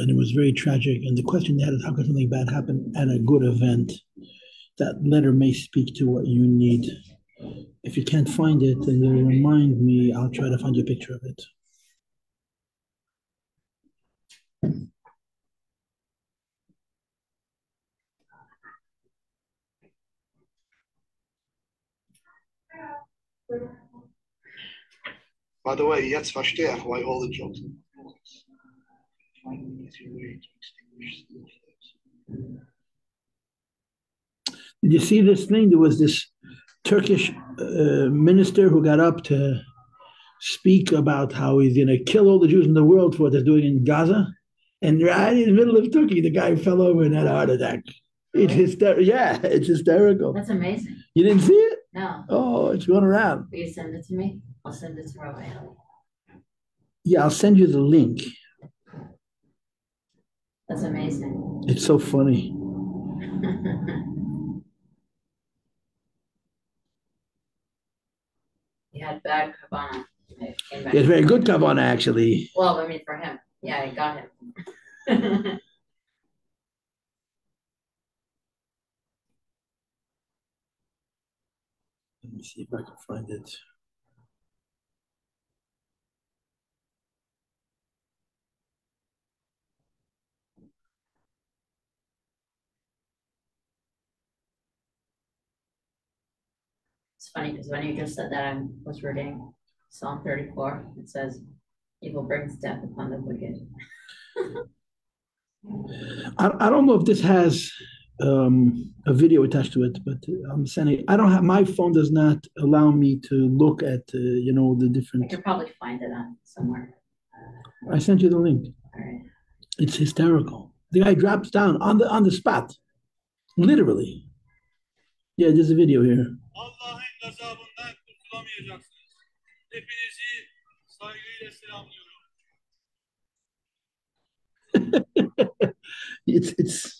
And it was very tragic. And the question they had is, how could something bad happen at a good event? That letter may speak to what you need. If you can't find it, then you'll remind me. I'll try to find a picture of it. By the way, ich, why all the Did you see this thing? There was this Turkish uh, minister who got up to speak about how he's going to kill all the Jews in the world for what they're doing in Gaza. And right in the middle of Turkey, the guy fell over and had a heart attack. It's hysterical. Yeah, it's hysterical. That's amazing. You didn't see it? No, Oh, it's going around. will you send it to me? I'll send it to Rabbi. Yeah, I'll send you the link. That's amazing. It's so funny. He had bad came back. It's very good Kavana, actually. Well, I mean, for him, yeah, I got him. Let me see if I can find it. It's funny because when you just said that, I was reading Psalm thirty-four. It says, "Evil brings death upon the wicked." I, I don't know if this has um, a video attached to it, but I'm sending. I don't have my phone does not allow me to look at uh, you know the I different. could probably find it on somewhere. I sent you the link. All right. It's hysterical. The guy drops down on the on the spot, literally. Yeah, there's a video here. Gazabından kurtulamayacaksınız. Hepinizi saygıyla selamlıyorum. It's it's.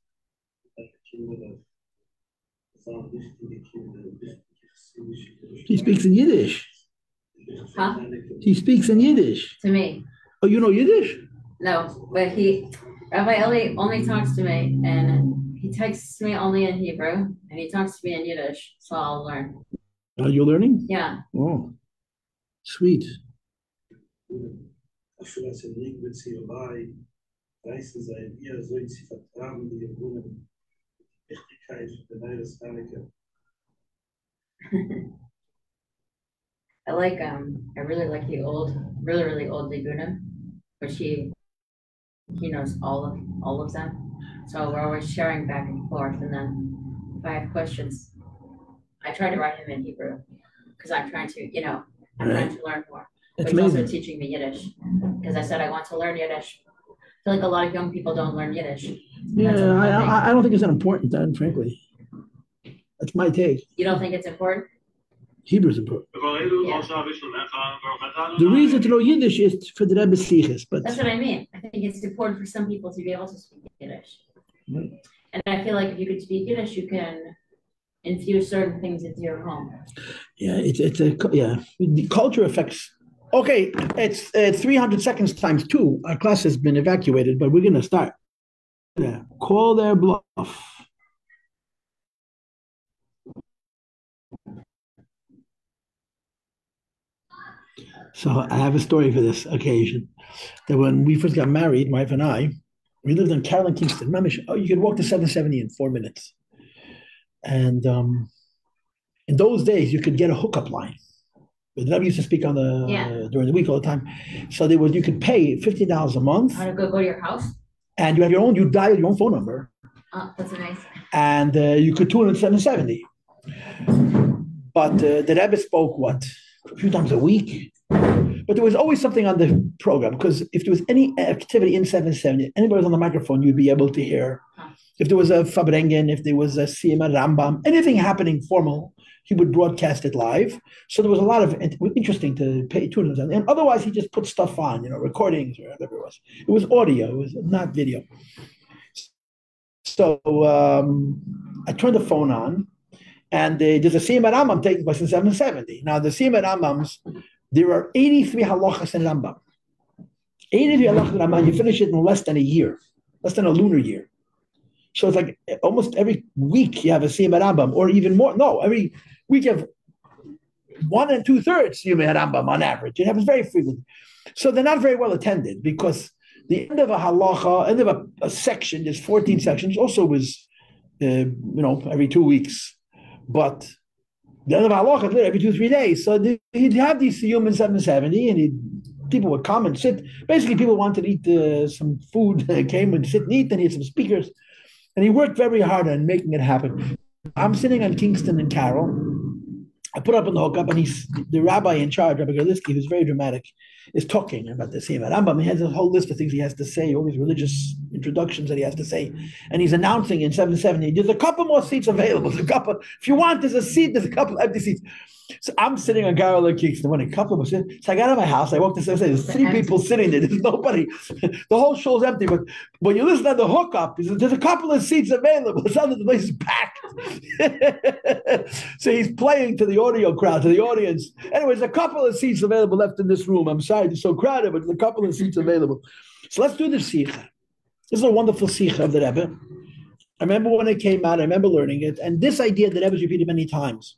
He speaks in Yiddish. Huh? He speaks in Yiddish. To me, Oh, you know Yiddish? no, but he, Rabbi Eli only talks to me and he texts me only in Hebrew and he talks to me in Yiddish, so I'll learn. Are you learning? Yeah, Oh, sweet change the. I like um I really like the old really really old Libuna, but she he knows all of all of them. So we're always sharing back and forth and then if I have questions I try to write him in Hebrew because I'm trying to, you know, I'm trying to learn more. But it's he's amazing. also teaching me Yiddish because I said I want to learn Yiddish I feel like a lot of young people don't learn Yiddish. Yeah, That's a I, cool thing. I, I don't think it's that important, Dan, frankly. That's my take. You don't think it's important? Hebrew is important. Yeah. The reason to know Yiddish is for the Rebbe Sichas, but That's what I mean. I think it's important for some people to be able to speak Yiddish. Right. And I feel like if you could speak Yiddish, you can infuse certain things into your home. yeah, it's it's a yeah. The culture affects. Okay, it's uh, 300 seconds times two. Our class has been evacuated, but we're gonna start. Yeah, call their bluff. So I have a story for this occasion. That when we first got married, my wife and I, we lived in Carolyn Kingston. Mamish, oh, you could walk to 770 in four minutes. And um, in those days, you could get a hookup line. The Rebbe used to speak on the Yeah. during the week all the time. So there was you could pay fifty dollars a month, How to go go to your house? and you have your own. You dial your own phone number, Oh, that's amazing. and uh, you could tune in seven seventy. But uh, the Rebbe spoke what a few times a week. But there was always something on the program because if there was any activity in 770, anybody was on the microphone, you'd be able to hear. Huh. If there was a Farbrengen, if there was a Siyama Rambam, anything happening formal, he would broadcast it live. So there was a lot of interesting to pay tune in. And otherwise, he just put stuff on, you know, recordings or whatever it was. It was audio, it was not video. So um, I turned the phone on, and uh, there's a Siyama Rambam taking place in 770. Now, the Siyama Rambams, there are 83 halachas in Rambam. 83 halachas in Rambam, you finish it in less than a year, less than a lunar year. So it's like almost every week you have a Siyama Rambam, or even more. No, every week you have one and two thirds Siyama Rambam on average. It happens very frequently. So they're not very well attended because The end of a halacha, end of a, a section, there's 14 sections, also was, uh, you know, every two weeks. But the end of a halacha every two, three days. So he'd have these human 770 and he'd, people would come and sit. Basically, people wanted to eat uh, some food, came and sit and eat, and he had some speakers. And he worked very hard on making it happen. I'm sitting on Kingston and Carroll. I put up the hookup, and he's the rabbi in charge, Rabbi Gerlisky, who's very dramatic, is talking about the Siyam Rambam. He has a whole list of things he has to say, all these religious introductions that he has to say, and he's announcing in 770, there's a couple more seats available. There's a couple. If you want, there's a seat. There's a couple empty seats. So I'm sitting on Carroll and Kingston when a couple of us in. So I got out of my house. I walked to say, there's three people sitting there. There's nobody. The whole show's empty. But when you listen to the hookup, there's a couple of seats available. It sounds like the place is packed. so he's playing to the audio crowd, to the audience. Anyways, a couple of seats available left in this room. I'm sorry it's so crowded, but there's a couple of seats available. So let's do the sikha. This is a wonderful sikha of the Rebbe. I remember when it came out, I remember learning it. And this idea that Rebbe's repeated many times.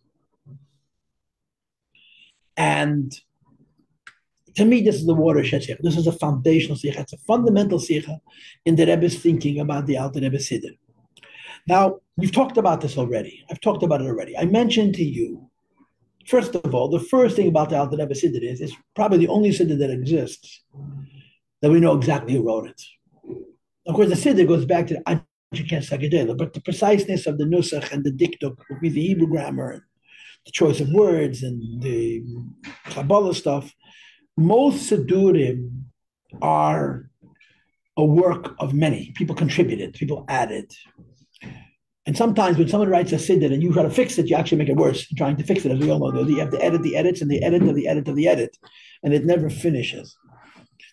And to me, this is the watershed sikha. This is a foundational sikha. It's a fundamental sikha in the Rebbe's thinking about the Alter Rebbe Siddur. Now, we've talked about this already. I've talked about it already. I mentioned to you, first of all, the first thing about the Alter Rebbe Siddur is it's probably the only Siddur that exists that we know exactly who wrote it. Of course, the Siddur goes back to the but the preciseness of the Nusach and the be the Hebrew grammar the choice of words and the Kabbalah stuff, most Siddurim are a work of many. People contributed, people added. And sometimes when someone writes a siddur and you try to fix it, you actually make it worse, trying to fix it, as we all know. You have to edit the edits and the edit of the edit of the edit, and it never finishes.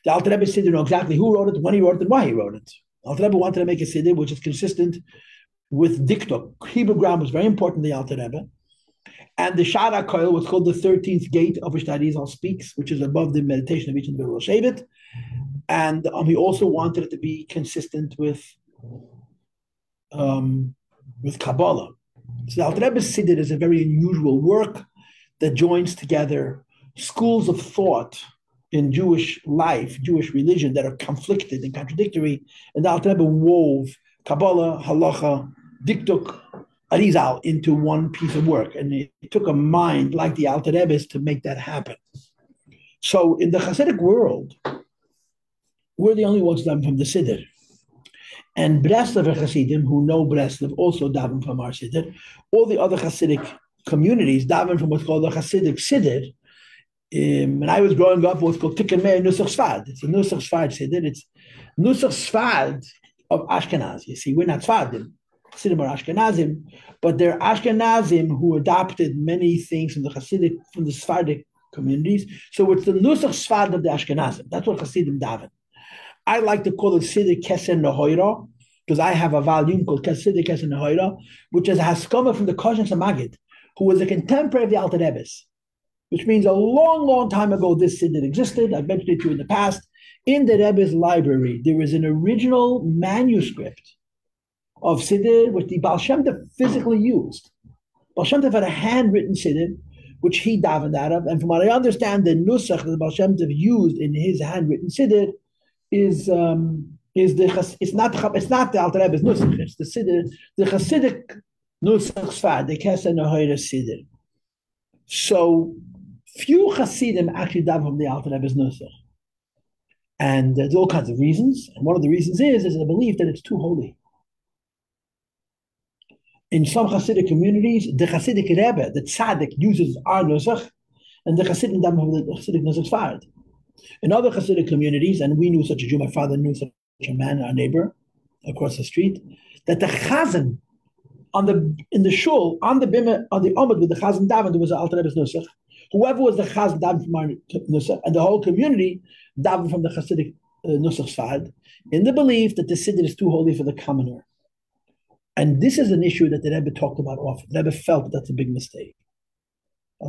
The Alter Rebbe siddur know exactly who wrote it, when he wrote it, and why he wrote it. Alter Rebbe wanted to make a siddur which is consistent with diktok. Hebrew grammar was very important in the Alter Rebbe. And the Sha'ar HaKoilel, what's called the 13th gate of which Tarizal speaks, which is above the meditation of each individual Shavit. And um, he also wanted it to be consistent with um, with Kabbalah. So the Alter Rebbe Siddur is a very unusual work that joins together schools of thought in Jewish life, Jewish religion that are conflicted and contradictory. And the Alter Rebbe wove Kabbalah, Halacha, Diktuk, Arizal into one piece of work. And it took a mind like the Alter Rebbe's to make that happen. So in the Hasidic world, we're the only ones done from the Siddur. And Breslov Hasidim, who know Breslov, also daven from our Siddur. All the other Hasidic communities daven from what's called the Hasidic Siddur. Um, when I was growing up, what's called Tikkun Meir Nusach Sfad. It's a Nusach Sfad Siddur. It's Nusach Sfad of Ashkenaz. You see, we're not Sfadim. Hasidim are Ashkenazim, but they're Ashkenazim who adopted many things from the Hasidic, from the Sephardic communities. So it's the Nusach Sfad of the Ashkenazim. That's what Hasidim daven. I like to call it Siddur Kesen Nehoira, because I have a volume called Siddur Kesen Nehoira, which is a Haskama from the Kozhnitzer Maggid, who was a contemporary of the Alter Rebbe's, which means a long, long time ago this Siddur existed. I've mentioned it to you in the past. In the Rebbe's library, there is an original manuscript of Siddur, which the Baal Shem Tov physically used. Baal Shem Tov had a handwritten Siddur, which he davened out of. And from what I understand, the Nusach that the Baal Shem Tov used in his handwritten Siddur is um, is the it's not it's not the Alter Rebbe's Nusach, it's the Siddur, the Hasidic Nusach Sfad, the Kesen Nehoira Siddur. So few Hasidim actually daven from the Alter Rebbe's Nusach. And there's all kinds of reasons. And one of the reasons is, is the belief that it's too holy in some Hasidic communities, the Hasidic Rebbe, the Tzaddik, uses our Nusach, and the Hasidic the Hasidic Nusach Sfard. In other Hasidic communities, and we knew such a Jew, my father knew such a man, our neighbor, across the street, that the Chazan on the in the shul on the bima on the omid with the Chazan daven there was an Alter Rebbe's Nusach. Whoever was the Chazan daven from our Nusach, and the whole community daven from the Hasidic uh, Nusach in the belief that the Siddur is too holy for the commoner. And this is an issue that the Rebbe talked about often. The Rebbe felt that that's a big mistake.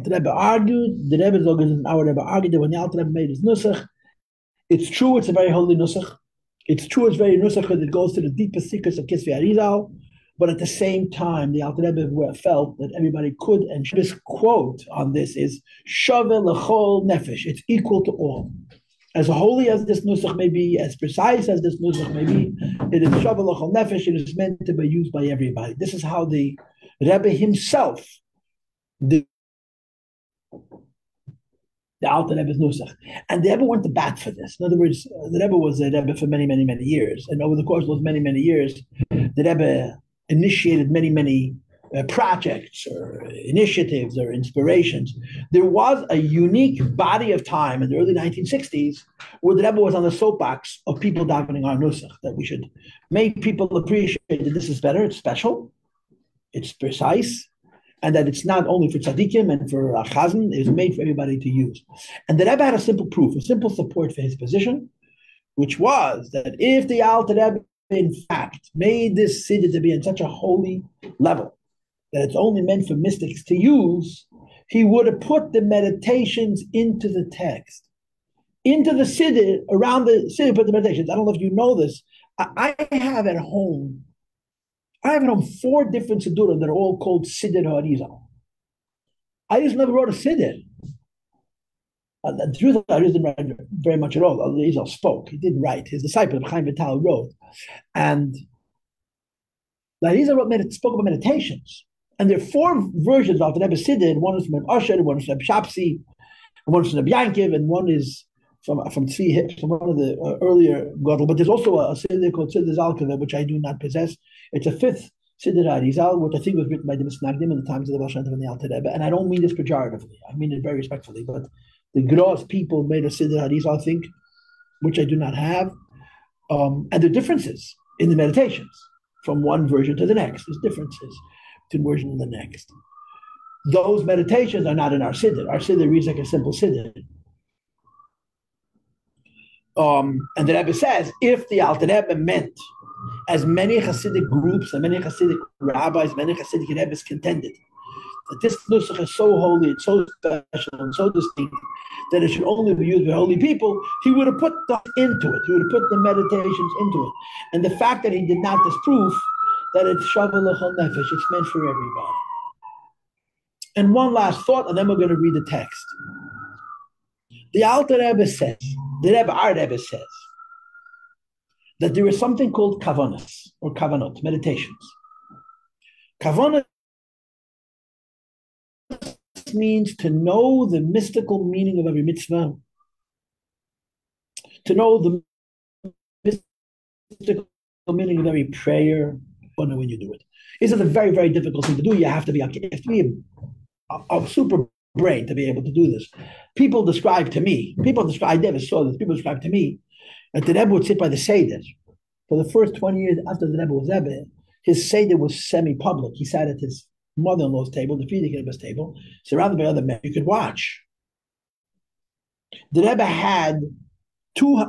The Rebbe argued, the Rebbe and our Rebbe argued that when the Alter Rebbe made his Nusach, it's true it's a very holy Nusach. It's true it's very Nusach because it goes to the deepest secrets of Kisvei Arizal. But at the same time, the Alter Rebbe felt that everybody could, and this quote on this is Shave lechol nefesh. It's equal to all. As holy as this nusach may be, as precise as this nusach may be, it is shavalachal nefesh. It is meant to be used by everybody. This is how the Rebbe himself, the the Alter Rebbe's nusach, and the Rebbe went to bat for this. In other words, the Rebbe was a Rebbe for many, many, many years, and over the course of those many, many years, the Rebbe initiated many, many uh, projects or initiatives or inspirations. There was a unique body of time in the early 1960s where the Rebbe was on the soapbox of people davening our nusach, that we should make people appreciate that this is better, it's special, it's precise, and that it's not only for tzaddikim and for chazan, it's made for everybody to use. And the Rebbe had a simple proof, a simple support for his position, which was that if the Alter Rebbe, in fact, made this siddur to be in such a holy level, that it's only meant for mystics to use, he would have put the meditations into the text, into the siddur, around the siddur, put the meditations. I don't know if you know this. I, I have at home, I have at home four different siddurim that are all called siddur harizal. I just never wrote a siddur. Uh, the truth it, I didn't write very much at all. Arizal spoke. He didn't write. His disciple, Chaim Vital, wrote. And Arizal wrote, spoke about meditations. And there are four versions of the Siddur. One is from Usher, one is from Shapsi, one is from Yankiv, and one is from from Tzvi from one of the uh, earlier Godel. But there's also a, a Siddur called Siddur Zalkava, which I do not possess. It's a fifth Siddur Arizal, which I think was written by the Misnagdim in the times of the Baal and the Alter Rebbe. And I don't mean this pejoratively. I mean it very respectfully. But the gross people made a Siddur Arizal, I think, which I do not have. Um, and are differences in the meditations from one version to the next. There's differences between version and the next. Those meditations are not in our Siddur. Our Siddur reads like a simple Siddur. Um, and the Rebbe says, if the Alter Rebbe meant, as many Hasidic groups and many Hasidic rabbis, many Hasidic Rebbes contended, that this nusach is so holy, it's so special, and so distinct, that it should only be used by holy people, he would have put stuff into it. He would have put the meditations into it. And the fact that he did not disprove that it's shavalachal nefesh, it's meant for everybody. And one last thought, and then we're going to read the text. The Alter Rebbe says, the Rebbe, our Rebbe says, that there is something called kavanas or kavanot, meditations. Kavanah means to know the mystical meaning of every mitzvah, to know the mystical meaning of every prayer, know when you do it. This is a very, very difficult thing to do. You have to be, you have to be a, a, super brain to be able to do this. People describe to me, people describe, I never saw this, people describe to me that the Rebbe would sit by the Seder. For the first 20 years after the Rebbe was Rebbe, his Seder was semi-public. He sat at his mother-in-law's table, the Rebbe's table, surrounded by other men you could watch. The Rebbe had two,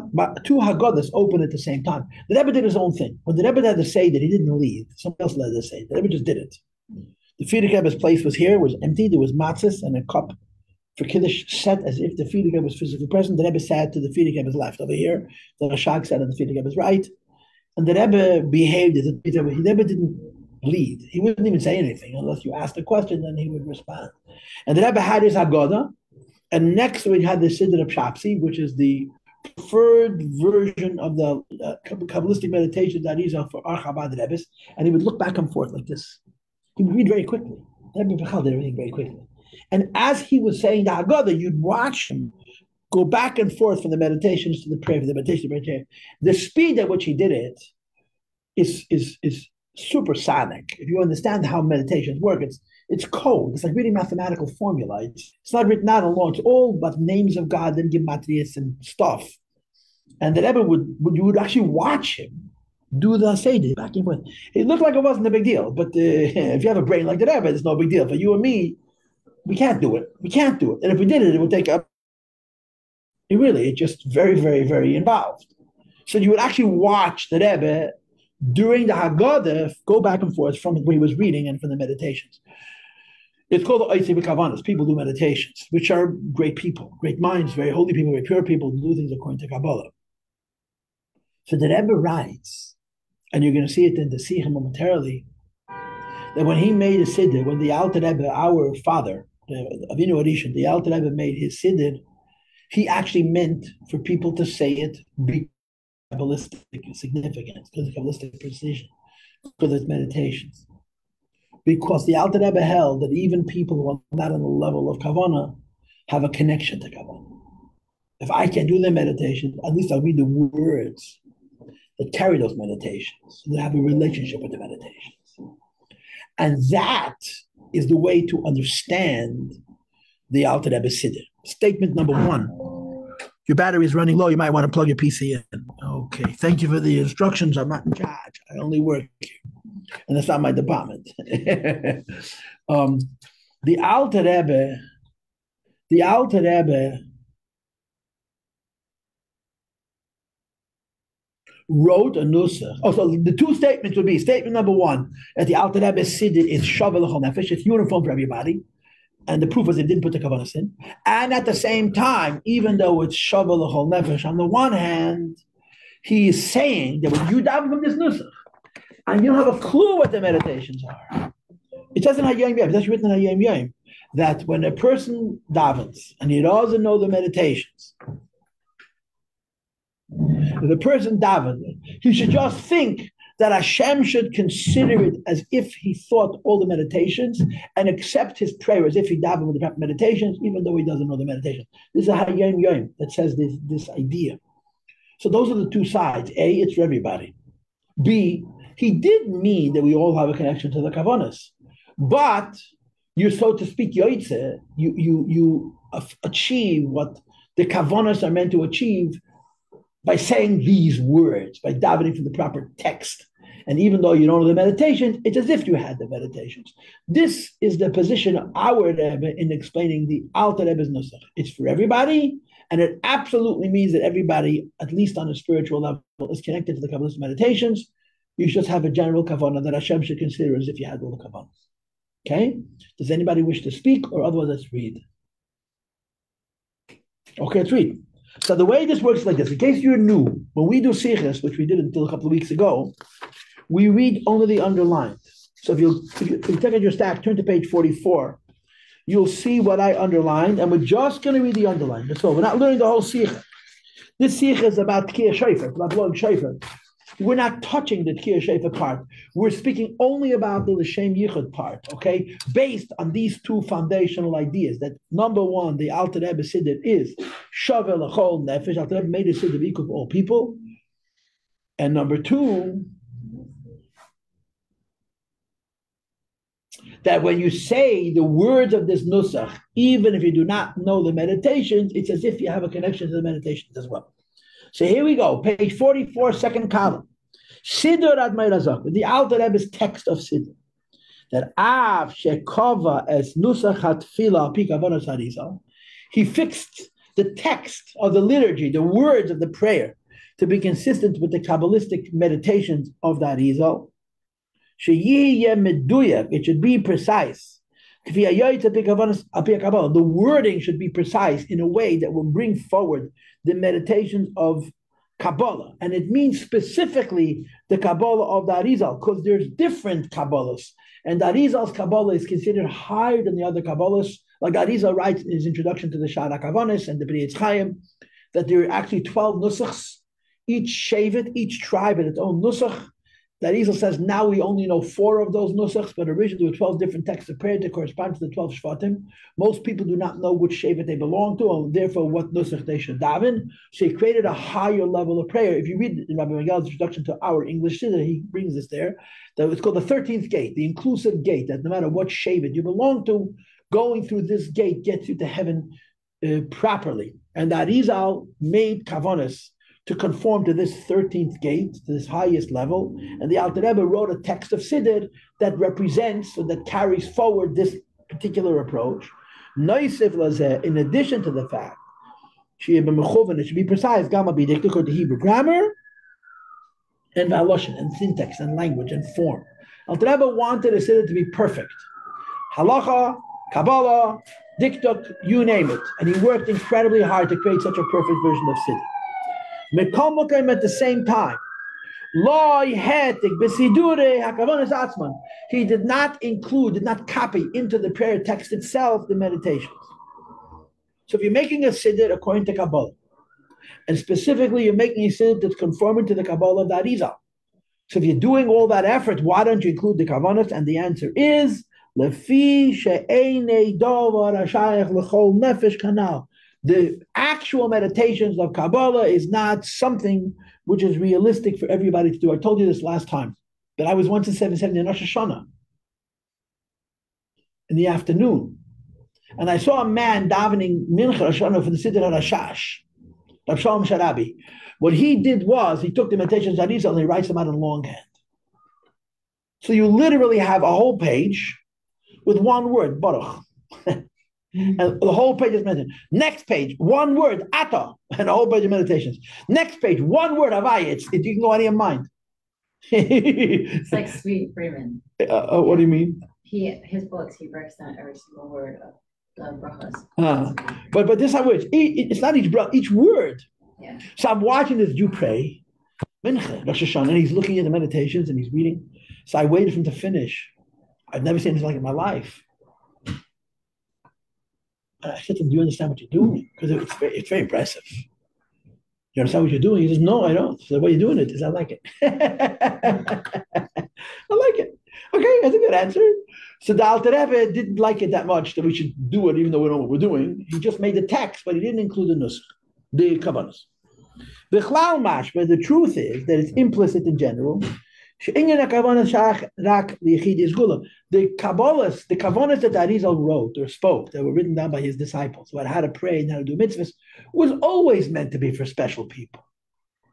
two Haggadahs open at the same time. The Rebbe did his own thing. When the Rebbe had to say that he didn't leave, somebody else led the say. The Rebbe just did it. The Frierdiker Rebbe's place was here, was empty. There was matzahs and a cup for Kiddush set as if the Frierdiker Rebbe was physically present. The Rebbe sat to the Frierdiker Rebbe's left over here. The Rashag sat on the Frierdiker Rebbe's right. And the Rebbe behaved as if he never didn't lead. He wouldn't even say anything unless you asked a question, then he would respond. And the Rebbe had his Haggadah, and next we had the Siddur of Shapsi, which is the preferred version of the uh, Kabbalistic meditation that is for our Chabad Rebbe's, and he would look back and forth like this. He would read very quickly. Rebbe Bechal did everything very quickly. And as he was saying the Haggadah, you'd watch him go back and forth from the meditations to the prayer, from the meditation to the prayer. The speed at which he did it is is is supersonic. If you understand how meditations work, it's it's code. It's like reading mathematical formula. It's, it's not written out alone. It's all but names of God and gematrias and stuff. And the Rebbe would, would you would actually watch him do the Seder back and forth. It looked like it wasn't a big deal, but uh, if you have a brain like the Rebbe, it's no big deal. For you and me, we can't do it. We can't do it. And if we did it, it would take up. It really, it's just very, very, very involved. So you would actually watch the Rebbe during the Haggadah go back and forth from what he was reading and from the meditations. It's called the Oitzi Kavanas. People do meditations, which are great people, great minds, very holy people, very pure people do things according to Kabbalah. So the Rebbe writes, and you're going to see it in the Sikha momentarily, that when he made a Siddur, when the Alter Rebbe, our father, the Avinu Arishan, the Alter Rebbe made his Siddur, he actually meant for people to say it be Kabbalistic significance, because of Kabbalistic precision, because it's meditations. Because the Alter Rebbe held that even people who are not on the level of Kavanah have a connection to Kavanah. If I can do the meditation, at least I'll read the words that carry those meditations, that have a relationship with the meditations. And that is the way to understand the Alter Rebbe Siddur. Statement number one. Your battery is running low. You might want to plug your PC in. Okay. Thank you for the instructions. I'm not in charge. I only work here. And that's not my department. um, the Alter Rebbe, the Alter Rebbe wrote a nusach. Oh, so the two statements would be statement number one that the Alter Rebbe Siddur is shavel nefesh. It's uniform for everybody, and the proof is it didn't put the kavanas in. And at the same time, even though it's shavel nefesh, on the one hand, he is saying that when you daven from this nusach, and you don't have a clue what the meditations are, it says in Hayom Yom, it's actually written in Hayom Yom, that when a person davens and he doesn't know the meditations, the person davened, he should just think that Hashem should consider it as if he thought all the meditations and accept his prayer as if he davened with the meditations, even though he doesn't know the meditations. This is a Hayom Yom that says this, this idea. So those are the two sides. A, it's for everybody. B, he did mean that we all have a connection to the Kavanas. But you're so to speak, yoitze, you you you achieve what the Kavanas are meant to achieve by saying these words, by davening from the proper text. And even though you don't know the meditations, it's as if you had the meditations. This is the position of our Rebbe in explaining the Alter Rebbe's Nusach. It's for everybody, and it absolutely means that everybody, at least on a spiritual level, is connected to the Kabbalist meditations. You should have a general kavanah that Hashem should consider as if you had all the kavanahs. Okay? Does anybody wish to speak, or otherwise let's read? Okay, let's read. So the way this works is like this. In case you're new, when we do sichos, which we did until a couple of weeks ago, we read only the underlined. So if you if you, if you take out your stack, turn to page 44, you'll see what I underlined, and we're just going to read the underlined. So. We're not learning the whole sikha. This sikha is about tkir shayfer, about blowing shayfer. We're not touching the tkir shayfer part. We're speaking only about the l'shem yichud part. Okay, based on these two foundational ideas. That number one, the Alter Rebbe Siddur is shavel l'chol nefesh. Alter Rebbe made a Siddur equal for all people. And number two, that when you say the words of this nusach, even if you do not know the meditations, it's as if you have a connection to the meditations as well. So here we go, page 44, second column. Siddur Admai Razak, the Alter Rebbe's text of Siddur. That Av Shekova as Nusach Hatfila Pikavonos Harizal, he fixed the text of the liturgy, the words of the prayer, to be consistent with the Kabbalistic meditations of the Arizal. It should be precise. The wording should be precise in a way that will bring forward the meditations of Kabbalah. And it means specifically the Kabbalah of the Arizal, because there's different Kabbalahs. And the Arizal's Kabbalah is considered higher than the other Kabbalahs. Like Arizal writes in his introduction to the Shara Kavanis and the B'nai Chaim, that there are actually 12 nusachs. Each Shavit, each tribe had its own nusach. That Ezel says now we only know four of those nusachs, but originally there were 12 different texts of prayer that correspond to the 12 Shvatim. Most people do not know which Shevet they belong to, and therefore what nusach they should daven. So he created a higher level of prayer. If you read in Rabbi Mangel's introduction to our English Siddur, he brings this there. That it's called the 13th gate, the inclusive gate, that no matter what Shevet you belong to, going through this gate gets you to heaven uh, properly. And that Izal made Kavanas to conform to this 13th gate, to this highest level. And the Alter Rebbe wrote a text of Siddur that represents or that carries forward this particular approach. Lazeh, in addition to the fact, she it should be precise, gamma be to Hebrew grammar and valoshin and syntax and language and form. Alter Rebbe wanted a Siddur to be perfect. Halacha, Kabbalah, Diktuk, you name it. And he worked incredibly hard to create such a perfect version of Siddur. Mekomokim at the same time. He did not include, did not copy into the prayer text itself the meditations. So if you're making a siddur according to Kabbalah, and specifically you're making a siddur that's conforming to the Kabbalah of the Arizal. So if you're doing all that effort, why don't you include the Kavanah? And the answer is Lefi she'enei davar hashayach l'chol nefesh kanal. The actual meditations of Kabbalah is not something which is realistic for everybody to do. I told you this last time, that I was once in 770 in Rosh Hashanah in the afternoon. And I saw a man davening Mincha Hashanah for the Siddur HaRashash, Rav Shalom Sharabi. What he did was he took the meditations on Israel and he writes them out in longhand. So you literally have a whole page with one word, Baruch. and the whole page is mentioned. Next page, one word, Ata, and a whole page of meditations. Next page, one word, Avaya. It's, it, you can go out of your mind. It's like Sweet Freeman. Uh, uh, what do you mean? He, his books, he breaks down every single word of the brachas. Uh, but but this how it is. It's not each bro- each word. Yeah. So I'm watching this Jew pray, Mincha, Rosh Hashanah, and he's looking at the meditations and he's reading. So I waited for him to finish. I've never seen anything like it in my life. I said to him, "Do you understand what you're doing? Because it's very, it's very impressive. You understand what you're doing?" He says, "No, I don't." So why are you doing it? He "I like it. I like it." Okay, that's a good answer. So the Alter Rebbe didn't like it that much that we should do it, even though we know what we're doing. He just made the text, but he didn't include the nusach, the kavanas. The but the truth is that it's implicit in general. The kabbalas, the kavanas that Arizal wrote or spoke, that were written down by his disciples about how to pray and how to do mitzvahs, was always meant to be for special people.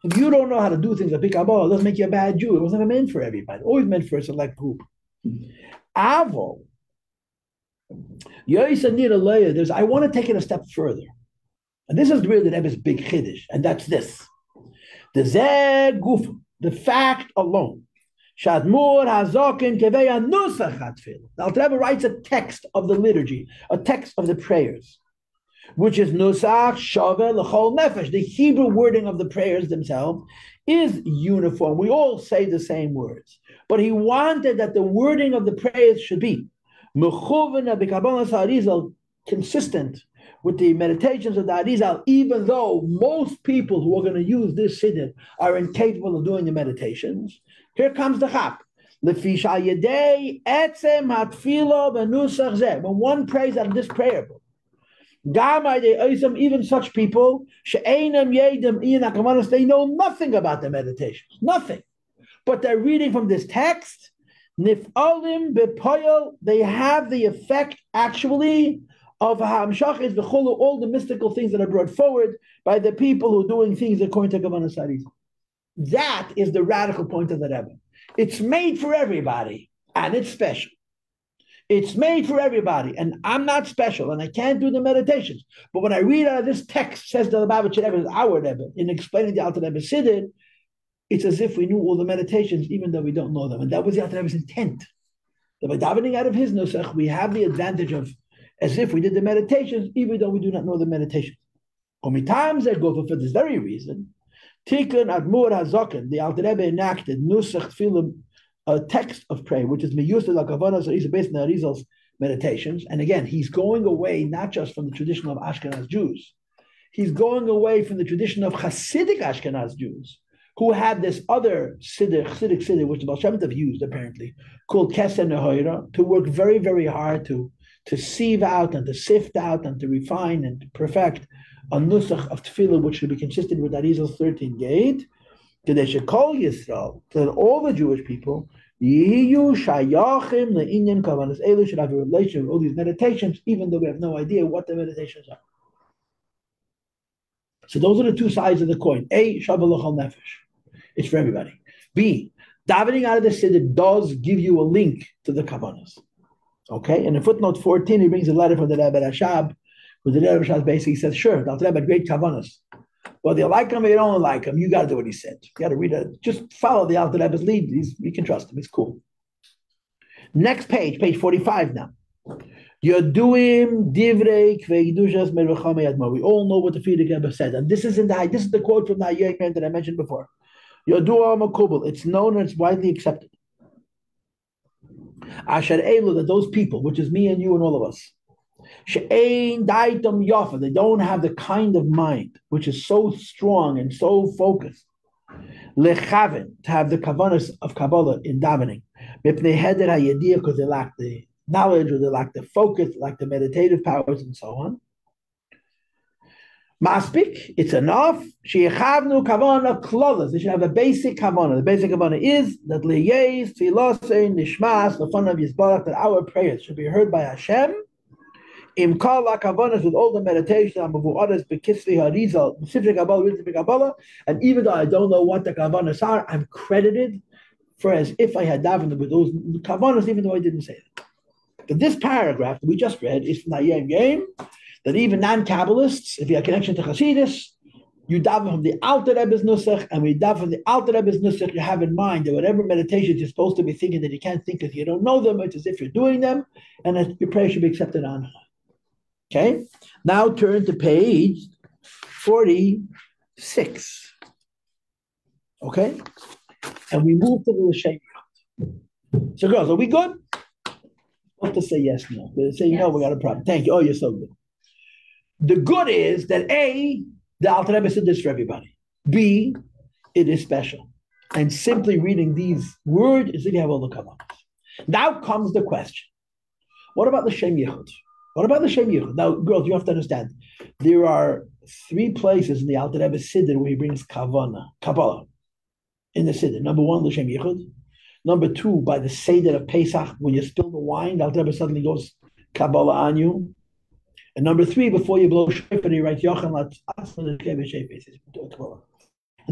If you don't know how to do things like Kabbalah, it doesn't make you a bad Jew. It was never meant for everybody. Always meant for a select group. Avo. Yoisa Nira Leia, there's I want to take it a step further. And this is really the Rebbe's big chiddush, and that's this. The Zeh Guf, the fact alone. Shadmur Hazokin Keveya Nusach Hatfil. The Alter Rebbe writes a text of the liturgy, a text of the prayers, which is Nusach Shave L'chol Nefesh. The Hebrew wording of the prayers themselves is uniform. We all say the same words. But he wanted that the wording of the prayers should be consistent with the meditations of the Arizal, even though most people who are going to use this siddur are incapable of doing the meditations. Here comes the chap. When one prays out of this prayer book, even such people, they know nothing about the meditations, nothing. But they're reading from this text. They have the effect actually of all the mystical things that are brought forward by the people who are doing things according to Kavanas Arizal. That is the radical point of the Rebbe. It's made for everybody, and it's special. It's made for everybody, and I'm not special, and I can't do the meditations. But when I read out of this text, says the Lubavitcher Rebbe, our Rebbe, in explaining the Alter Rebbe Siddur, it's as if we knew all the meditations, even though we don't know them. And that was the Alter Rebbe's intent. That by davening out of his nusach, we have the advantage of as if we did the meditations, even though we do not know the meditations. Omitam Zergofa, for this very reason, Tikkun Admur Hazokin, the Alter Rebbe enacted Nusach Tfilim, a text of prayer, which is Meyusad Lakavanas, so he's based on Arizal's meditations. And again, he's going away not just from the tradition of Ashkenaz Jews, he's going away from the tradition of Hasidic Ashkenaz Jews, who had this other Siddur, Hasidic Siddur, which the Baal used apparently, called Keser Nehoira, to work very, very hard to, to sieve out and to sift out and to refine and to perfect a nusach of tefillah which should be consistent with Arizal's 13 gate, should call Yisrael, so that all the Jewish people, Yiyu Shayachim Le'inyan Kavanas Elu should have a relation with all these meditations, even though we have no idea what the meditations are. So those are the two sides of the coin. A, Shabbat Nefesh. It's for everybody. B, davening out of the Siddur does give you a link to the Kavanas. Okay, and in footnote 14, he brings a letter from the Rebbe Rashab, who the Rebbe Rashab basically says, sure, the Rebbe had great Kavanas. Whether you like him or you don't like him, you got to do what he said. You got to read it. Just follow the Alter Rebbe's lead. He's, you can trust him. He's cool. Next page, page 45 now. Yoduim divrei kveidushas mervachame yadma. We all know what the Frierdiker Rebbe said. And this is in the this is the quote from the Hayek that I mentioned before. Yodua makubal. It's known and it's widely accepted. Asher Elu, that those people, which is me and you and all of us, They don't have the kind of mind which is so strong and so focused. To have the kavanas of Kabbalah in davening. Because they lack the knowledge or they lack the focus, lack the meditative powers and so on. Maspik, it's enough. Sheyechavnu kavana klolas. They should have a basic kavana. The basic kavana is that liyez tfilose nishmas of yizbarach that our prayers should be heard by Hashem. Im kol kavanas with all the meditation on mavuadas bekisvi harizal specific kabbalah with. And even though I don't know what the kavanas are, I'm credited for as if I had davened with those kavanas, even though I didn't say it. But this paragraph that we just read is from Hayom Yom that even non-Kabbalists, if you have connection to Hasidus, you daven from the Alter Rebbe's Nusach, and we daven from the Alter Rebbe's Nusach, you have in mind that whatever meditations you're supposed to be thinking that you can't think because you don't know them, it's as if you're doing them, and that your prayer should be accepted on high. Okay? Now turn to page 46. Okay? And we move to the L'Shem. So girls, are we good? Not to say yes, no. But say, no, we got a problem. Thank you. Oh, you're so good. The good is that A, the Alter Rebbe said this for everybody. B, it is special. And simply reading these words is that you have all the commands. Now comes the question. What about the Shem Yichud? What about the Shem? Now, girls, you have to understand. There are three places in the Alter Rebbe Siddur where he brings Kavana, Kabbalah, in the Siddur. Number one, the Shem. Number two, by the Seder of Pesach, when you spill the wine, the Alter Rebbe suddenly goes Kabbalah on you. And number three, before you blow shofar, he writes Yochanan Latz And the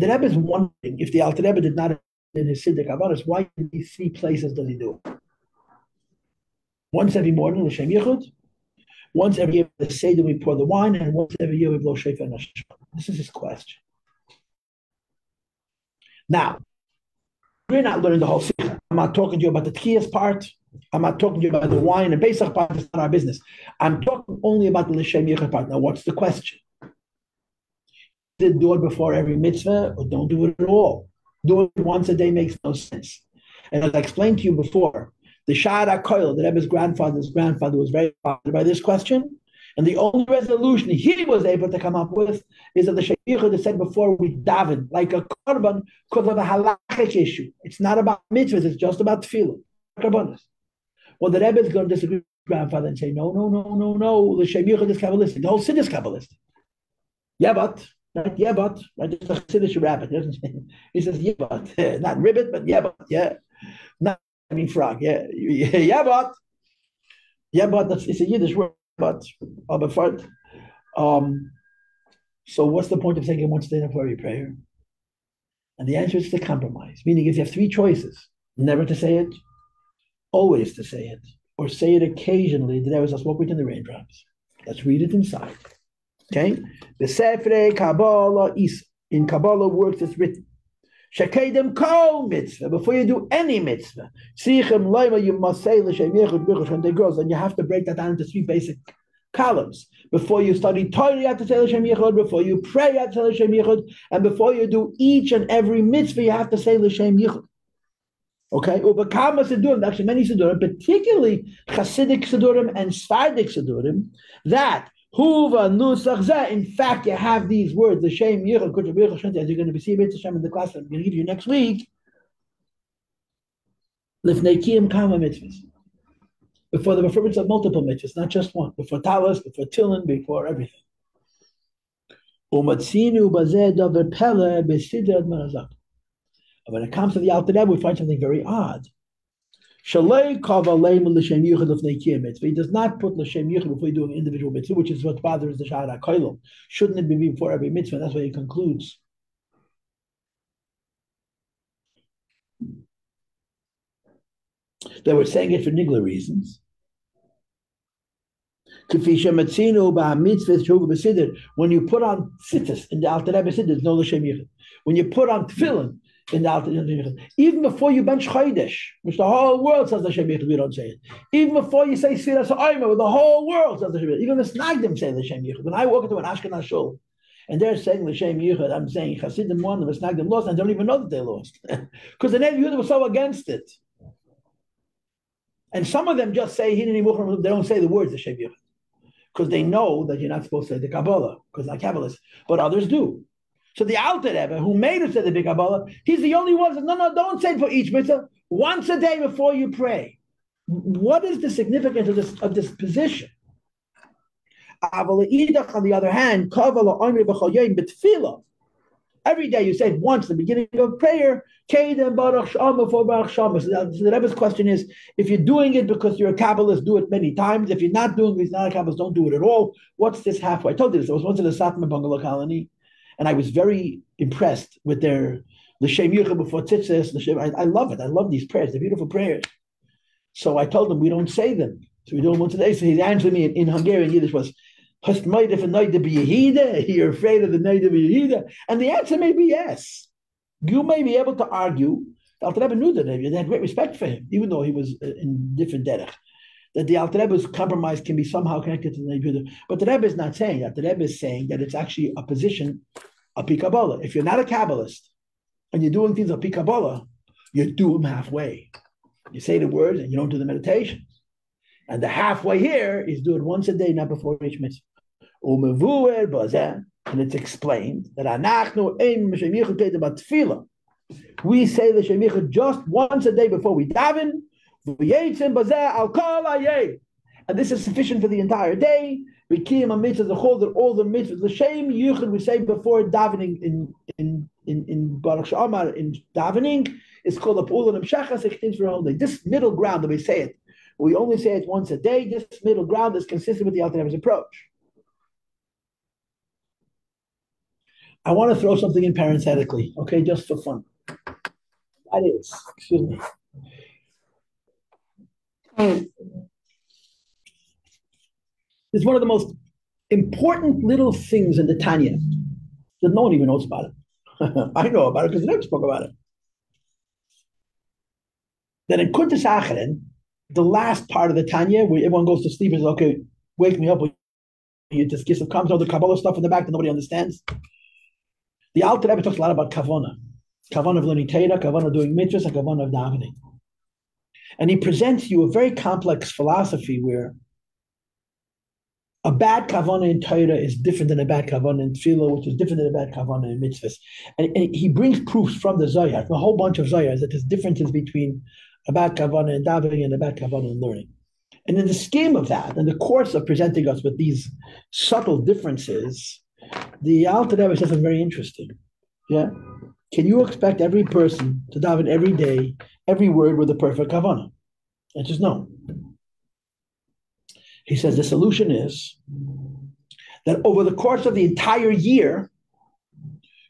Rebbe is wondering if the Alter Rebbe did not in his Siddur Kabbalah, why in these three places does he do it? Once every morning, the Shem Yichud. Once every year, the Seder we pour the wine, and once every year we blow shofar. This is his question. Now, we're not learning the whole sikha. I'm not talking to you about the tkiyas part. I'm not talking to you about the wine and Pesach part. It's not our business. I'm talking only about the l'shem part. Now, what's the question? Did do it before every mitzvah, or don't do it at all? Do it once a day makes no sense. And as I explained to you before, the Sha'ar HaKoilel, the Rebbe's grandfather's grandfather, was very bothered by this question. And the only resolution he was able to come up with is that the Sheikh had said before we daven, like a korban, because of a halachic issue. It's not about mitzvahs, it's just about tefillah. Korbanos. Well, the Rebbe is going to disagree with grandfather and say, no, no, no, no, no, the Sheikh is Kabbalistic. The whole sin is Kabbalistic. Yeah, but, right? Yeah, but, right? It's a rabbit. He says, yeah, but, not ribbit, but yeah, but, yeah. Not, I mean, frog, yeah, yeah, but, yeah, but, that's, it's a Yiddish word but before, um, so what's the point of saying one day for every prayer? And the answer is to compromise, meaning if you have three choices, never to say it, always to say it, or say it occasionally, then there was a smoke between the raindrops. Let's read it inside. Okay? The Sefre Kabbalah is in Kabbalah works it's written. Shekedem kol mitzvah. Before you do any mitzvah, tzichem loima, you must say l'shem yechud b'chush they grows, and you have to break that down into three basic columns. Before you study Torah, you have to say l'shem. Before you pray, you have to say l'shem. And before you do each and every mitzvah, you have to say l'shem yechud. Okay, Ubakama Sidurim, actually many Sidurim, particularly Hasidic Sidurim and Svardic Sidurim, that In fact, you have these words, the Yichud as you're going to be seeing Hashem in the class that I'm going to give you next week. Before the performance of multiple mitzvahs, not just one. Before Talis, before Tillin, before everything. When it comes to the Alter we find something very odd. He does not put l'shem yichud before doing individual mitzvah, which is what bothers the Sha'ar HaKoilel. Shouldn't it be before every mitzvah? That's why he concludes. They were saying it for nigla reasons. When you put on sitters in the Alter Rebbe there's no l'shem yichud. When you put on tefillin, in the Even before you bench Chodesh, which the whole world says the Yichud, we don't say it. Even before you say Sfiras Oimer, the whole world says the Shem Yichud. Even the Snagdim say the Yichud. When I walk into an Ashkenaz shul, and they're saying the Shem Yichud, I'm saying Hasidim won, the Snagdim lost, and I don't even know that they lost. Because the Noda BiYehuda was so against it. And some of them just say, they don't say the words the Yichud. because they know that you're not supposed to say the Kabbalah, because not Kabbalists, but others do. So the Alter Rebbe, who made us say the big Kabbalah, he's the only one that said, no, no, don't say it for each mitzvah. Once a day before you pray. What is the significance of this of this position? On the other hand, every day you say it once, the beginning of prayer, Baruch Baruch. So the Rebbe's question is, if you're doing it because you're a Kabbalist, do it many times. If you're not doing it, you're not a Kabbalist, don't do it at all. What's this halfway? I told you this. I was once in the Satmar bungalow colony, and I was very impressed with their the Shem Yuchah before Tzitzis. I, I love it. I love these prayers. They're beautiful prayers. So I told them we don't say them. So we do them once a day. So he answered me in, in Hungarian Yiddish was, You're afraid of the night of Yehida? And the answer may be yes. You may be able to argue. Alter Rebbe knew that they had great respect for him, even though he was uh, in different derech. That the Alter Rebbe's compromise can be somehow connected to the Rebbe. But the Rebbe is not saying that. The Rebbe is saying that it's actually a position of Kabbalah. If you're not a Kabbalist and you're doing things of Kabbalah, you do them halfway. You say the words and you don't do the meditation. And the halfway here is do it once a day, not before each mitzvah. And it's explained that we say the shemicha just once a day before we daven. And this is sufficient for the entire day. We keep a mitzvah the whole all the mitzvahs the yuchad we say before davening in in in in Baruch She'amar in davening is called a Pa'ula Nemshachas Echtin for only. This middle ground that we say it, we only say it once a day. This middle ground is consistent with the Alter approach. I want to throw something in parenthetically, okay, just for fun. That is, excuse me. Hmm. It's one of the most important little things in the Tanya that no one even knows about it. I know about it because the Rebbe spoke about it Then in Kuntres Acharon, the last part of the Tanya, where everyone goes to sleep and says, okay, wake me up you just get some comes all the Kabbalah stuff in the back that nobody understands. The Alter Rebbe talks a lot about Kavana. Kavana of learning Torah, Kavana of doing mitzvahs, and Kavana of davening. And he presents you a very complex philosophy where a bad kavana in Torah is different than a bad kavana in Tefillah, which is different than a bad kavana in mitzvahs. And, and, he brings proofs from the Zohar, a whole bunch of Zohars, that there's differences between a bad kavanah in davening and a bad kavanah in learning. And in the scheme of that, in the course of presenting us with these subtle differences, the Alter Rebbe says something very interesting. Yeah, can you expect every person to daven every day, every word with a perfect kavanah? Answer is no. He says the solution is that over the course of the entire year,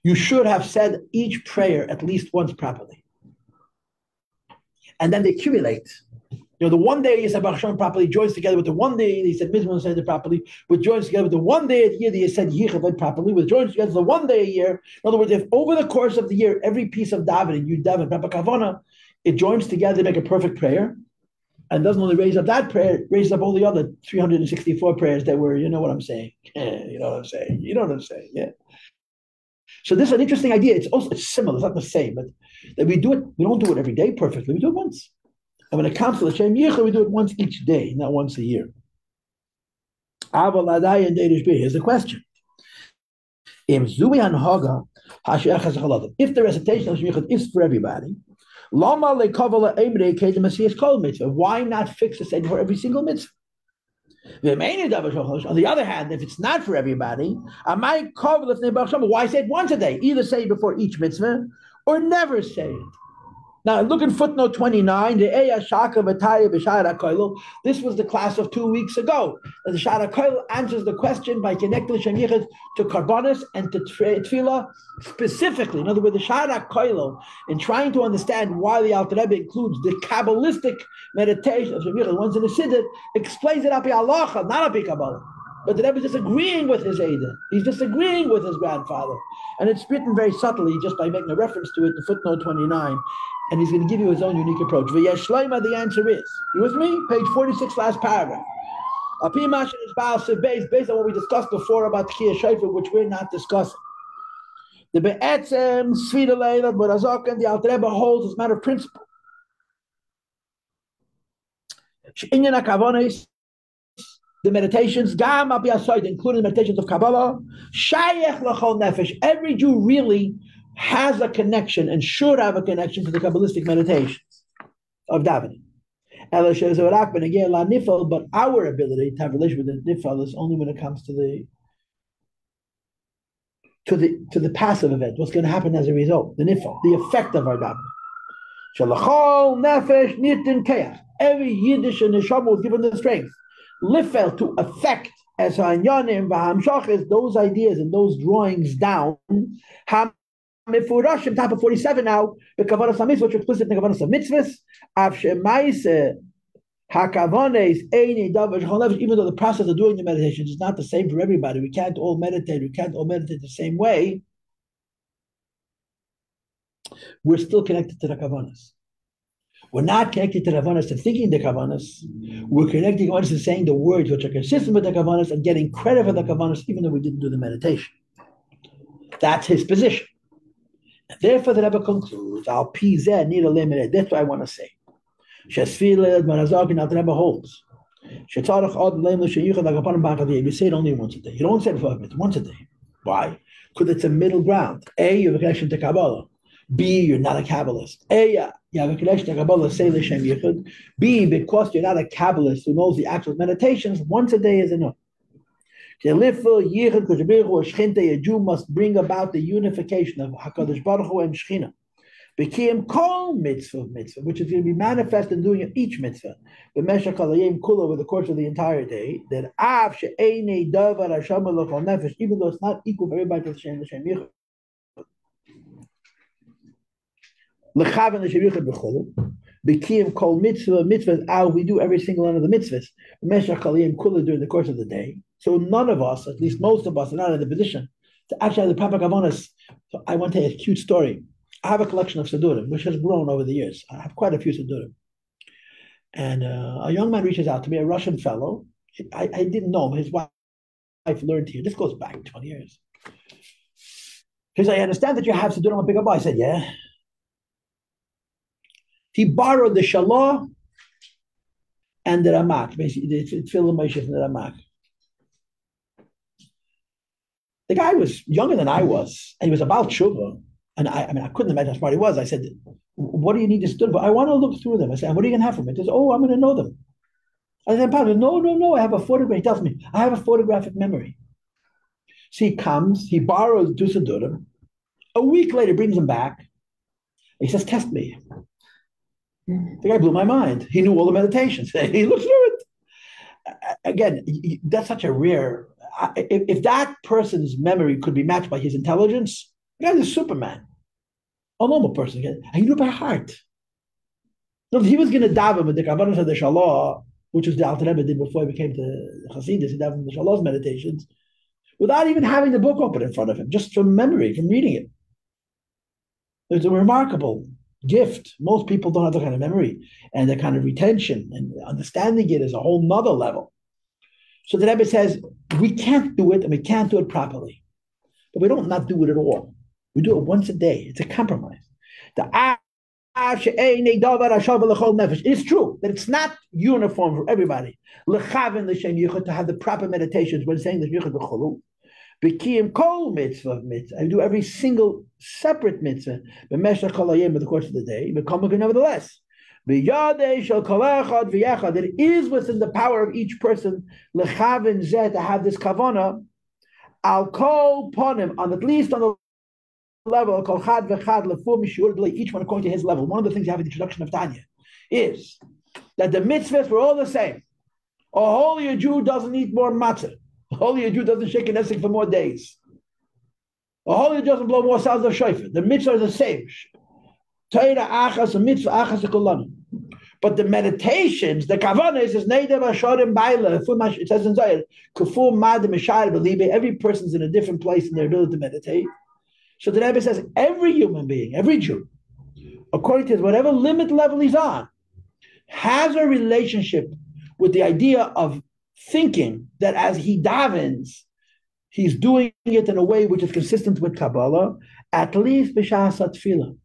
you should have said each prayer at least once properly and then they accumulate. You know, the one day Baruch Hashem properly joins together with the one day he said Mizmon said it properly, which joins together with the one day a year you said Yichavad properly, which joins together the one day a year. In other words, if over the course of the year, every piece of davening you daven Papa Kavana, it joins together to make a perfect prayer, and doesn't only raise up that prayer, it raises up all the other 364 prayers that were, you know what I'm saying? You know what I'm saying? You know what I'm saying? Yeah. So this is an interesting idea. It's also it's similar, it's not the same, but that we do it, we don't do it every day perfectly, we do it once. And when it comes to the Shem Yicha, we do it once each day, not once a year. Here's the question. If the recitation of Shemichot is for everybody, why not fix the same for every single mitzvah? On the other hand, if it's not for everybody, I might cover why say it once a day? Either say it before each mitzvah or never say it. Now, look at footnote 29, the Eya Shaka Vataya Bishara Koilo. This was the class of two weeks ago. The Sha'ar HaKoilel answers the question by connecting the Shemichas to Korbanos and to Tfila specifically. In other words, the Sha'ar HaKoilel, in trying to understand why the Alter Rebbe includes the Kabbalistic meditation of Shemichas, once in the Siddur, explains it up Allah, not up Kabbalah. But the Rebbe is disagreeing with his Ada. He's disagreeing with his grandfather. And it's written very subtly just by making a reference to it in footnote 29 and he's going to give you his own unique approach. V'yeshleima, the answer is, you with me? Page 46, last paragraph. Apimash is Baal based, based on what we discussed before about Tchiyah Shofar, which we're not discussing. The Be'etzem, Svida Leila, Barazok, and the Alter Rebbe holds as a matter of principle. The meditations, Gam Abi Asoid, including the meditations of Kabbalah, Shayech L'chol Nefesh. Every Jew really has a connection and should have a connection to the Kabbalistic meditations of davening. But our ability to have relation with the nifal is only when it comes to the to the to the passive event. What's going to happen as a result? The nifal, the effect of our davening. Nefesh nitin. Every Yiddish and neshama was given the strength. Lifel to affect as hanyanim v'hamshachis those ideas and those drawings down. Ham mefurashim top of forty seven now. The kavanas hamitzvot which are explicit in the kavanas of mitzvahs. Av shemaise hakavones eini davar Even though the process of doing the meditation is not the same for everybody, we can't all meditate. We can't all meditate the same way. We're still connected to the kavanas. We're not connected to the kavanas to thinking the kavanas. We're connecting to saying the words which are consistent with the kavanas and getting credit for the kavanas, even though we didn't do the meditation. That's his position. Therefore, the Rebbe concludes, "Al pizeh need a limit." That's what I want to say. Shesfila Marazagin Al Rebbe holds. Shetarach Ad Leim L'Sheyuchad Agapanim Bachadiyah. You say it only once a day. You don't say it five minutes. Once a day. Why? Because it's a middle ground. A, you have a connection to Kabbalah. B, you're not a Kabbalist. A, you have a connection to Kabbalah, say L'Shem Yichud. B, because you're not a Kabbalist who knows the actual meditations, once a day is enough. A Jew must bring about the unification of Hakadosh Baruch Hu and Shechina. Became kol mitzvah mitzvah, which is going to be manifest in doing each mitzvah. The meshach alayim kula over the course of the entire day. That av she'enei davar Hashem nefesh, even though it's not equal for everybody to the Shem Yichud. Lechaven l'shevichah b'cholu. B'kiyim kol mitzvah, mitzvahs, how we do every single one of the mitzvahs. Meshach aliyim kula during the course of the day. So none of us, at least most of us, are not in the position to actually have the proper kavanas. So I want to tell you a cute story. I have a collection of Siddurim, which has grown over the years. I have quite a few Siddurim. And uh, a young man reaches out to me, a Russian fellow. I, I didn't know him. His wife learned here. This goes back 20 years. He said, I understand that you have Siddurim on Big I said, yeah. He borrowed the Shalah and the Ramak, basically the the Ramak. The guy was younger than I was, and he was about tshuva. And I, I mean, I couldn't imagine how smart he was. I said, "What do you need to study for?" I want to look through them. I said, "What are you going to have from it?" He says, "Oh, I'm going to know them." I said, "No, no, no. I have a photograph." He tells me, "I have a photographic memory." So he comes, he borrows Dusadurim. A week later, brings them back. He says, "Test me." The guy blew my mind. He knew all the meditations. he looked through it. Again, that's such a rare. If, if that person's memory could be matched by his intelligence, the guy's a Superman. A normal person. He knew by heart. So he was going to daven with the Kabbalah of the Shalah, which was the Alter Rebbe did before he became the Hasidus, he davened the Shalah's meditations, without even having the book open in front of him, just from memory, from reading it. It's a remarkable gift. Most people don't have that kind of memory and that kind of retention and understanding it is a whole nother level. So the Rebbe says, we can't do it and we can't do it properly. But we don't not do it at all. We do it once a day. It's a compromise. The it's true that it's not uniform for everybody. To have the proper meditations when saying the B'kiyim kol mitzvah mitzvah. I do every single separate mitzvah. B'meshach kol in the course of the day. B'komak nevertheless. It is within the power of each person to have this kavana. I'll call upon him on at least on the level each one according to his level. One of the things you have in the introduction of Tanya is that the mitzvahs were all the same. A holier Jew doesn't eat more matzah. A holy Jew doesn't shake an essig for more days. A holy Jew doesn't blow more sounds of shofar. The mitzvah is the same. Achas mitzvah achas. But the meditations, the kavanas is neidav ashorim baila. It says in Zohar, kufu madim believe Every person's in a different place in their ability to meditate. So the Rebbe says every human being, every Jew, according to whatever limit level he's on, has a relationship with the idea of thinking that as he davens, he's doing it in a way which is consistent with Kabbalah, at least b'shas tefillah.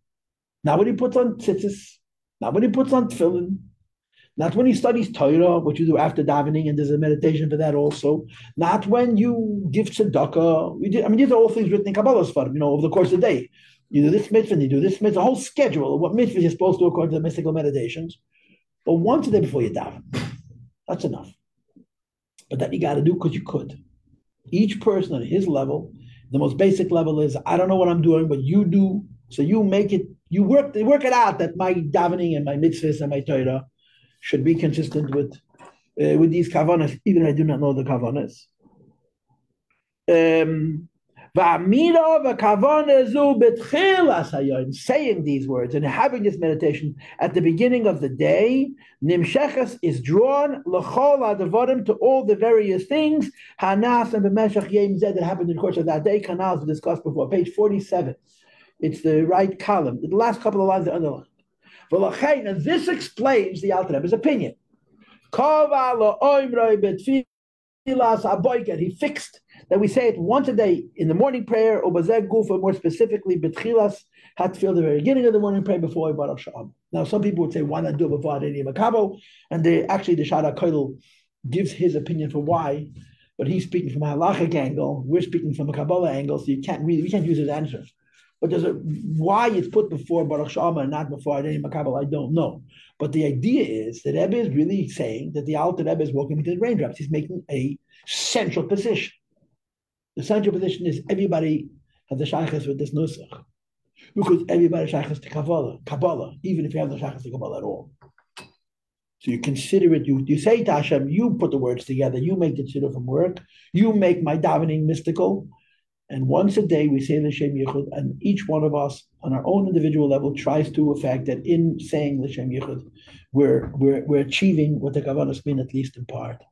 Not when he puts on tzitzis, not when he puts on tefillin, Not when he studies Torah, which you do after davening, and there's a meditation for that also. Not when you give tzedakah. We did, I mean, these are all things written in Kabbalah's form, you know, over the course of the day. You do this mitzvah, and you do this mitzvah, a whole schedule of what mitzvah you're supposed to do according to the mystical meditations. But once a day before you daven, that's enough. But that you got to do because you could. Each person at his level, the most basic level is I don't know what I'm doing, but you do. So you make it, you work, they work it out that my davening and my mitzvahs and my Torah should be consistent with uh, with these kavanas, even I do not know the kavanas. Um, saying these words and having this meditation at the beginning of the day, nimshechas is drawn to all the various things hanas and that happened in the course of that day. Canals we discussed before, page forty-seven. It's the right column. The last couple of lines are underlined. And this explains the Alter Rebbe's opinion. He fixed that we say it once a day in the morning prayer, or gufa, more specifically, betchilas hatfil, the very beginning of the morning prayer before Baruch She'amar. Now, some people would say, why not do it before Adeni Makabo? And they actually, the Sha'ar HaKoilel gives his opinion for why, but he's speaking from a halachic angle. We're speaking from a Kabbalah angle, so you can't really, we can't use his answer. But there's a why it's put before Baruch She'amar and not before Adeni Makabal, I don't know. But the idea is that Rebbe is really saying that the Alter Rebbe is walking into the raindrops. He's making a central position. The central position is everybody has the shaykhs with this nusach. Because everybody shaykhs to Kabbalah, Kabbalah, even if you have the shaykhs to Kabbalah at all. So you consider it, you, you say to Hashem, you put the words together, you make the tziddur from work, you make my davening mystical, and once a day we say the Shem Yichud, and each one of us on our own individual level tries to affect that in saying the Shem Yichud, we're, we're, we're achieving what the Kavanas mean, at least in part.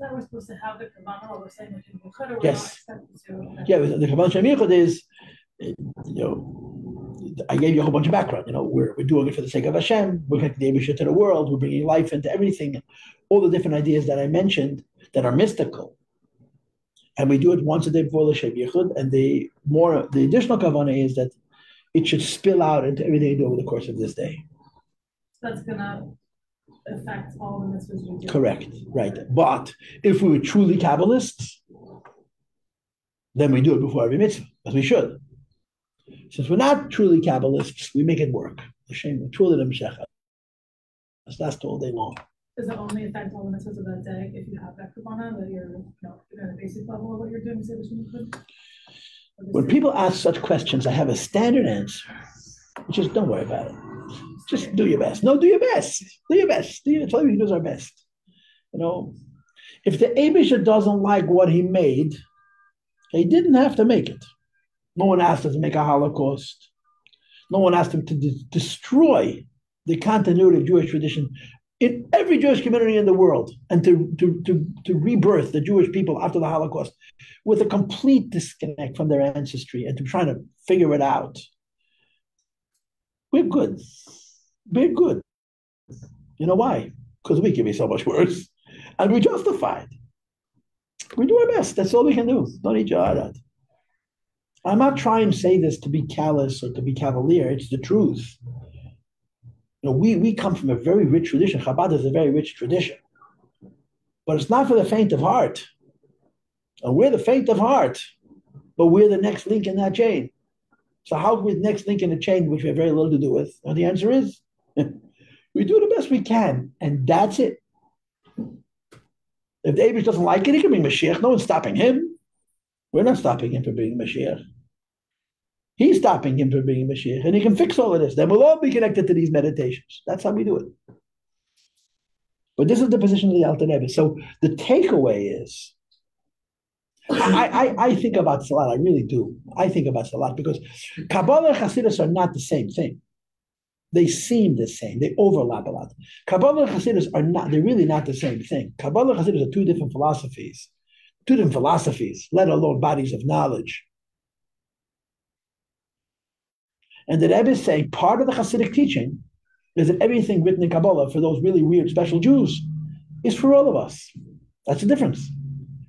That we're supposed to have the we're saying the or we're Yes. not expected to? Yeah, the Shem is, uh, you know, I gave you a whole bunch of background. You know, we're, we're doing it for the sake of Hashem. We're connecting the to the world. We're bringing life into everything. All the different ideas that I mentioned that are mystical. And we do it once a day before the Shem Yichud. And the more, the additional kavanah is that it should spill out into everything you do over the course of this day. That's gonna affect all the mitzvahs we do. Correct, right. But if we were truly Kabbalists, then we do it before every mitzvah, as we should. Since we're not truly Kabbalists, we make it work. Hashem, truly the Mashiach. That's all day long. Does it only affect all the mitzvahs of that day if you have that Kavanah, that you're, you know, at a basic level of what you're doing, say the Shem Yichud? Or When people ask such questions, I have a standard answer, which is don't worry about it. Just do your best. No, do your best. Do your best. Do your, tell you he does our best. You know, if the Abisha doesn't like what he made, he didn't have to make it. No one asked him to make a Holocaust. No one asked him to de- destroy the continuity of Jewish tradition in every Jewish community in the world and to, to, to, to rebirth the Jewish people after the Holocaust with a complete disconnect from their ancestry and to try to figure it out. We're good. We're good. You know why? Because we can be so much worse. And we're justified. We do our best. That's all we can do. Don't eat your heart. I'm not trying to say this to be callous or to be cavalier. It's the truth. You know, we, we come from a very rich tradition. Chabad is a very rich tradition. But it's not for the faint of heart. And we're the faint of heart, but we're the next link in that chain. So how are we the next link in the chain, which we have very little to do with? And the answer is we do the best we can, and that's it. If the doesn't like it, he can be Mashiach. No one's stopping him. We're not stopping him from being Mashiach. He's stopping him from being Mashiach, and he can fix all of this. Then we'll all be connected to these meditations. That's how we do it. But this is the position of the Alter Rebbe. So the takeaway is, I, I, I think about lot. I really do. I think about lot because Kabbalah and Hasidus are not the same thing. They seem the same. They overlap a lot. Kabbalah and Hasidus are not. They're really not the same thing. Kabbalah and Hasidus are two different philosophies. Two different philosophies, let alone bodies of knowledge. And the Rebbe is saying part of the Hasidic teaching is that everything written in Kabbalah for those really weird special Jews is for all of us. That's the difference.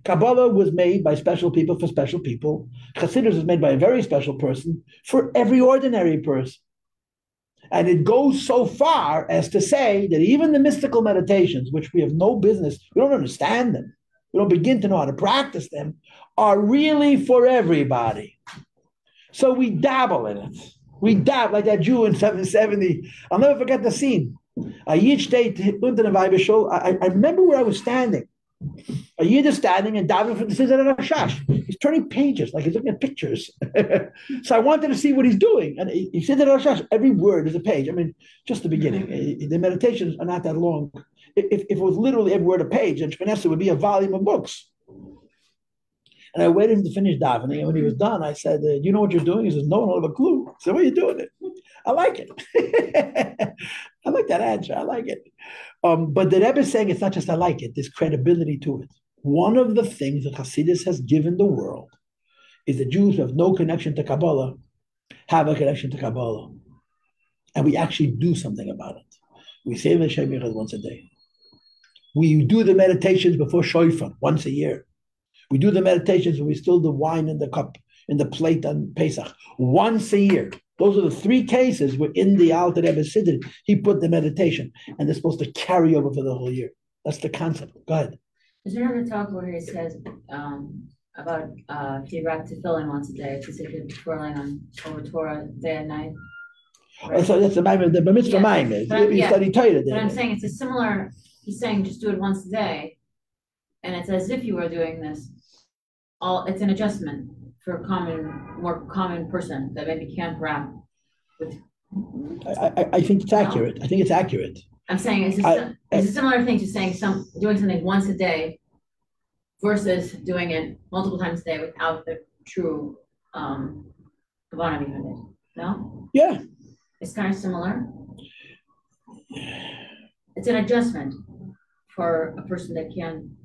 Kabbalah was made by special people for special people. Chassidus was made by a very special person for every ordinary person. And it goes so far as to say that even the mystical meditations, which we have no business, we don't understand them, we don't begin to know how to practice them, are really for everybody. So we dabble in it. We dabble like that Jew in 770. I'll never forget the scene. A Yid steht unter dem Weibeshul. I, I remember where I was standing. A Yid is standing and davening for the Sizar Rashash. He's turning pages, like he's looking at pictures. so I wanted to see what he's doing. And he, said that Rashash, every word is a page. I mean, just the beginning. Eh, The meditations are not that long. If, if it was literally every word a page, then Shmoneh would be a volume of books. And I waited him to finish davening. And when he was done, I said, uh, you know what you're doing?" He says, "No, I don't have a clue." I said, "What are you doing it?" I like it. I like that answer. I like it. Um, but the Rebbe is saying it's not just I like it. There's credibility to it. One of the things that Hasidus has given the world is that Jews who have no connection to Kabbalah have a connection to Kabbalah, and we actually do something about it. We say the Yechad once a day. We do the meditations before Shoifar once a year. We do the meditations and we still the wine in the cup, in the plate on Pesach once a year. Those are the three cases where in the Alter Rebbe Siddur, he put the meditation and they're supposed to carry over for the whole year. That's the concept. Go ahead. Is there another talk where he says, um, about, uh, if you wrap tefillin once a day, it's like you're twirling on over Torah day and night? And so that's the Maimon, the mitzvah Yeah, Maimon. but- You yeah, study Torah But I'm saying it's a similar, he's saying just do it once a day. And it's as if you were doing this, all, it's an adjustment for a common, more common person that maybe can't wrap with, I, I, I think it's accurate. I think it's accurate. I'm saying it's I- a, it's a similar thing to saying some, doing something once a day versus doing it multiple times a day without the true, um, it, no? Yeah. It's kind of similar. It's an adjustment for a person that can,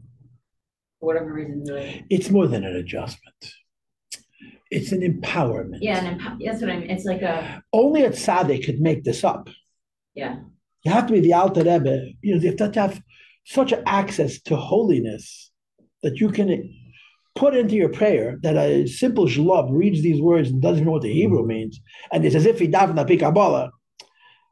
for whatever reason, do it. It's more than an adjustment. It's an empowerment. Yeah, and empo- that's what I mean. It's like a, Only a tzaddik could make this up. yeah, You have to be the Alter Rebbe. You know, you have to have such access to holiness that you can put into your prayer that a simple shlub reads these words and doesn't know what the Hebrew means, and it's as if he davened a Kabbalah.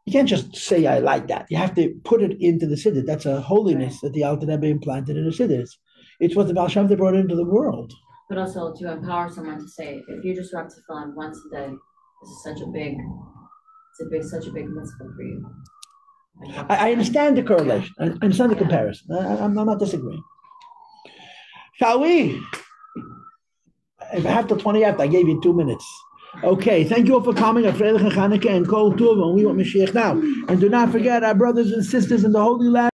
You can't just say I like that. You have to put it into the siddur. That's a holiness that the Alter Rebbe implanted in the siddurs. It's what the Baal Shem brought into the world. but also to empower someone to say, if you just tefillin once a day, this is such a big, it's a big, such a big mitzvah for you. I, I understand the correlation. I understand the comparison. I, I'm, I'm not disagreeing. Shall we? If I have till 20 after, I gave you two minutes. Okay, thank you all for coming. at and Chanukah and Kol Tov, and we want Mashiach now. And do not forget our brothers and sisters in the Holy Land.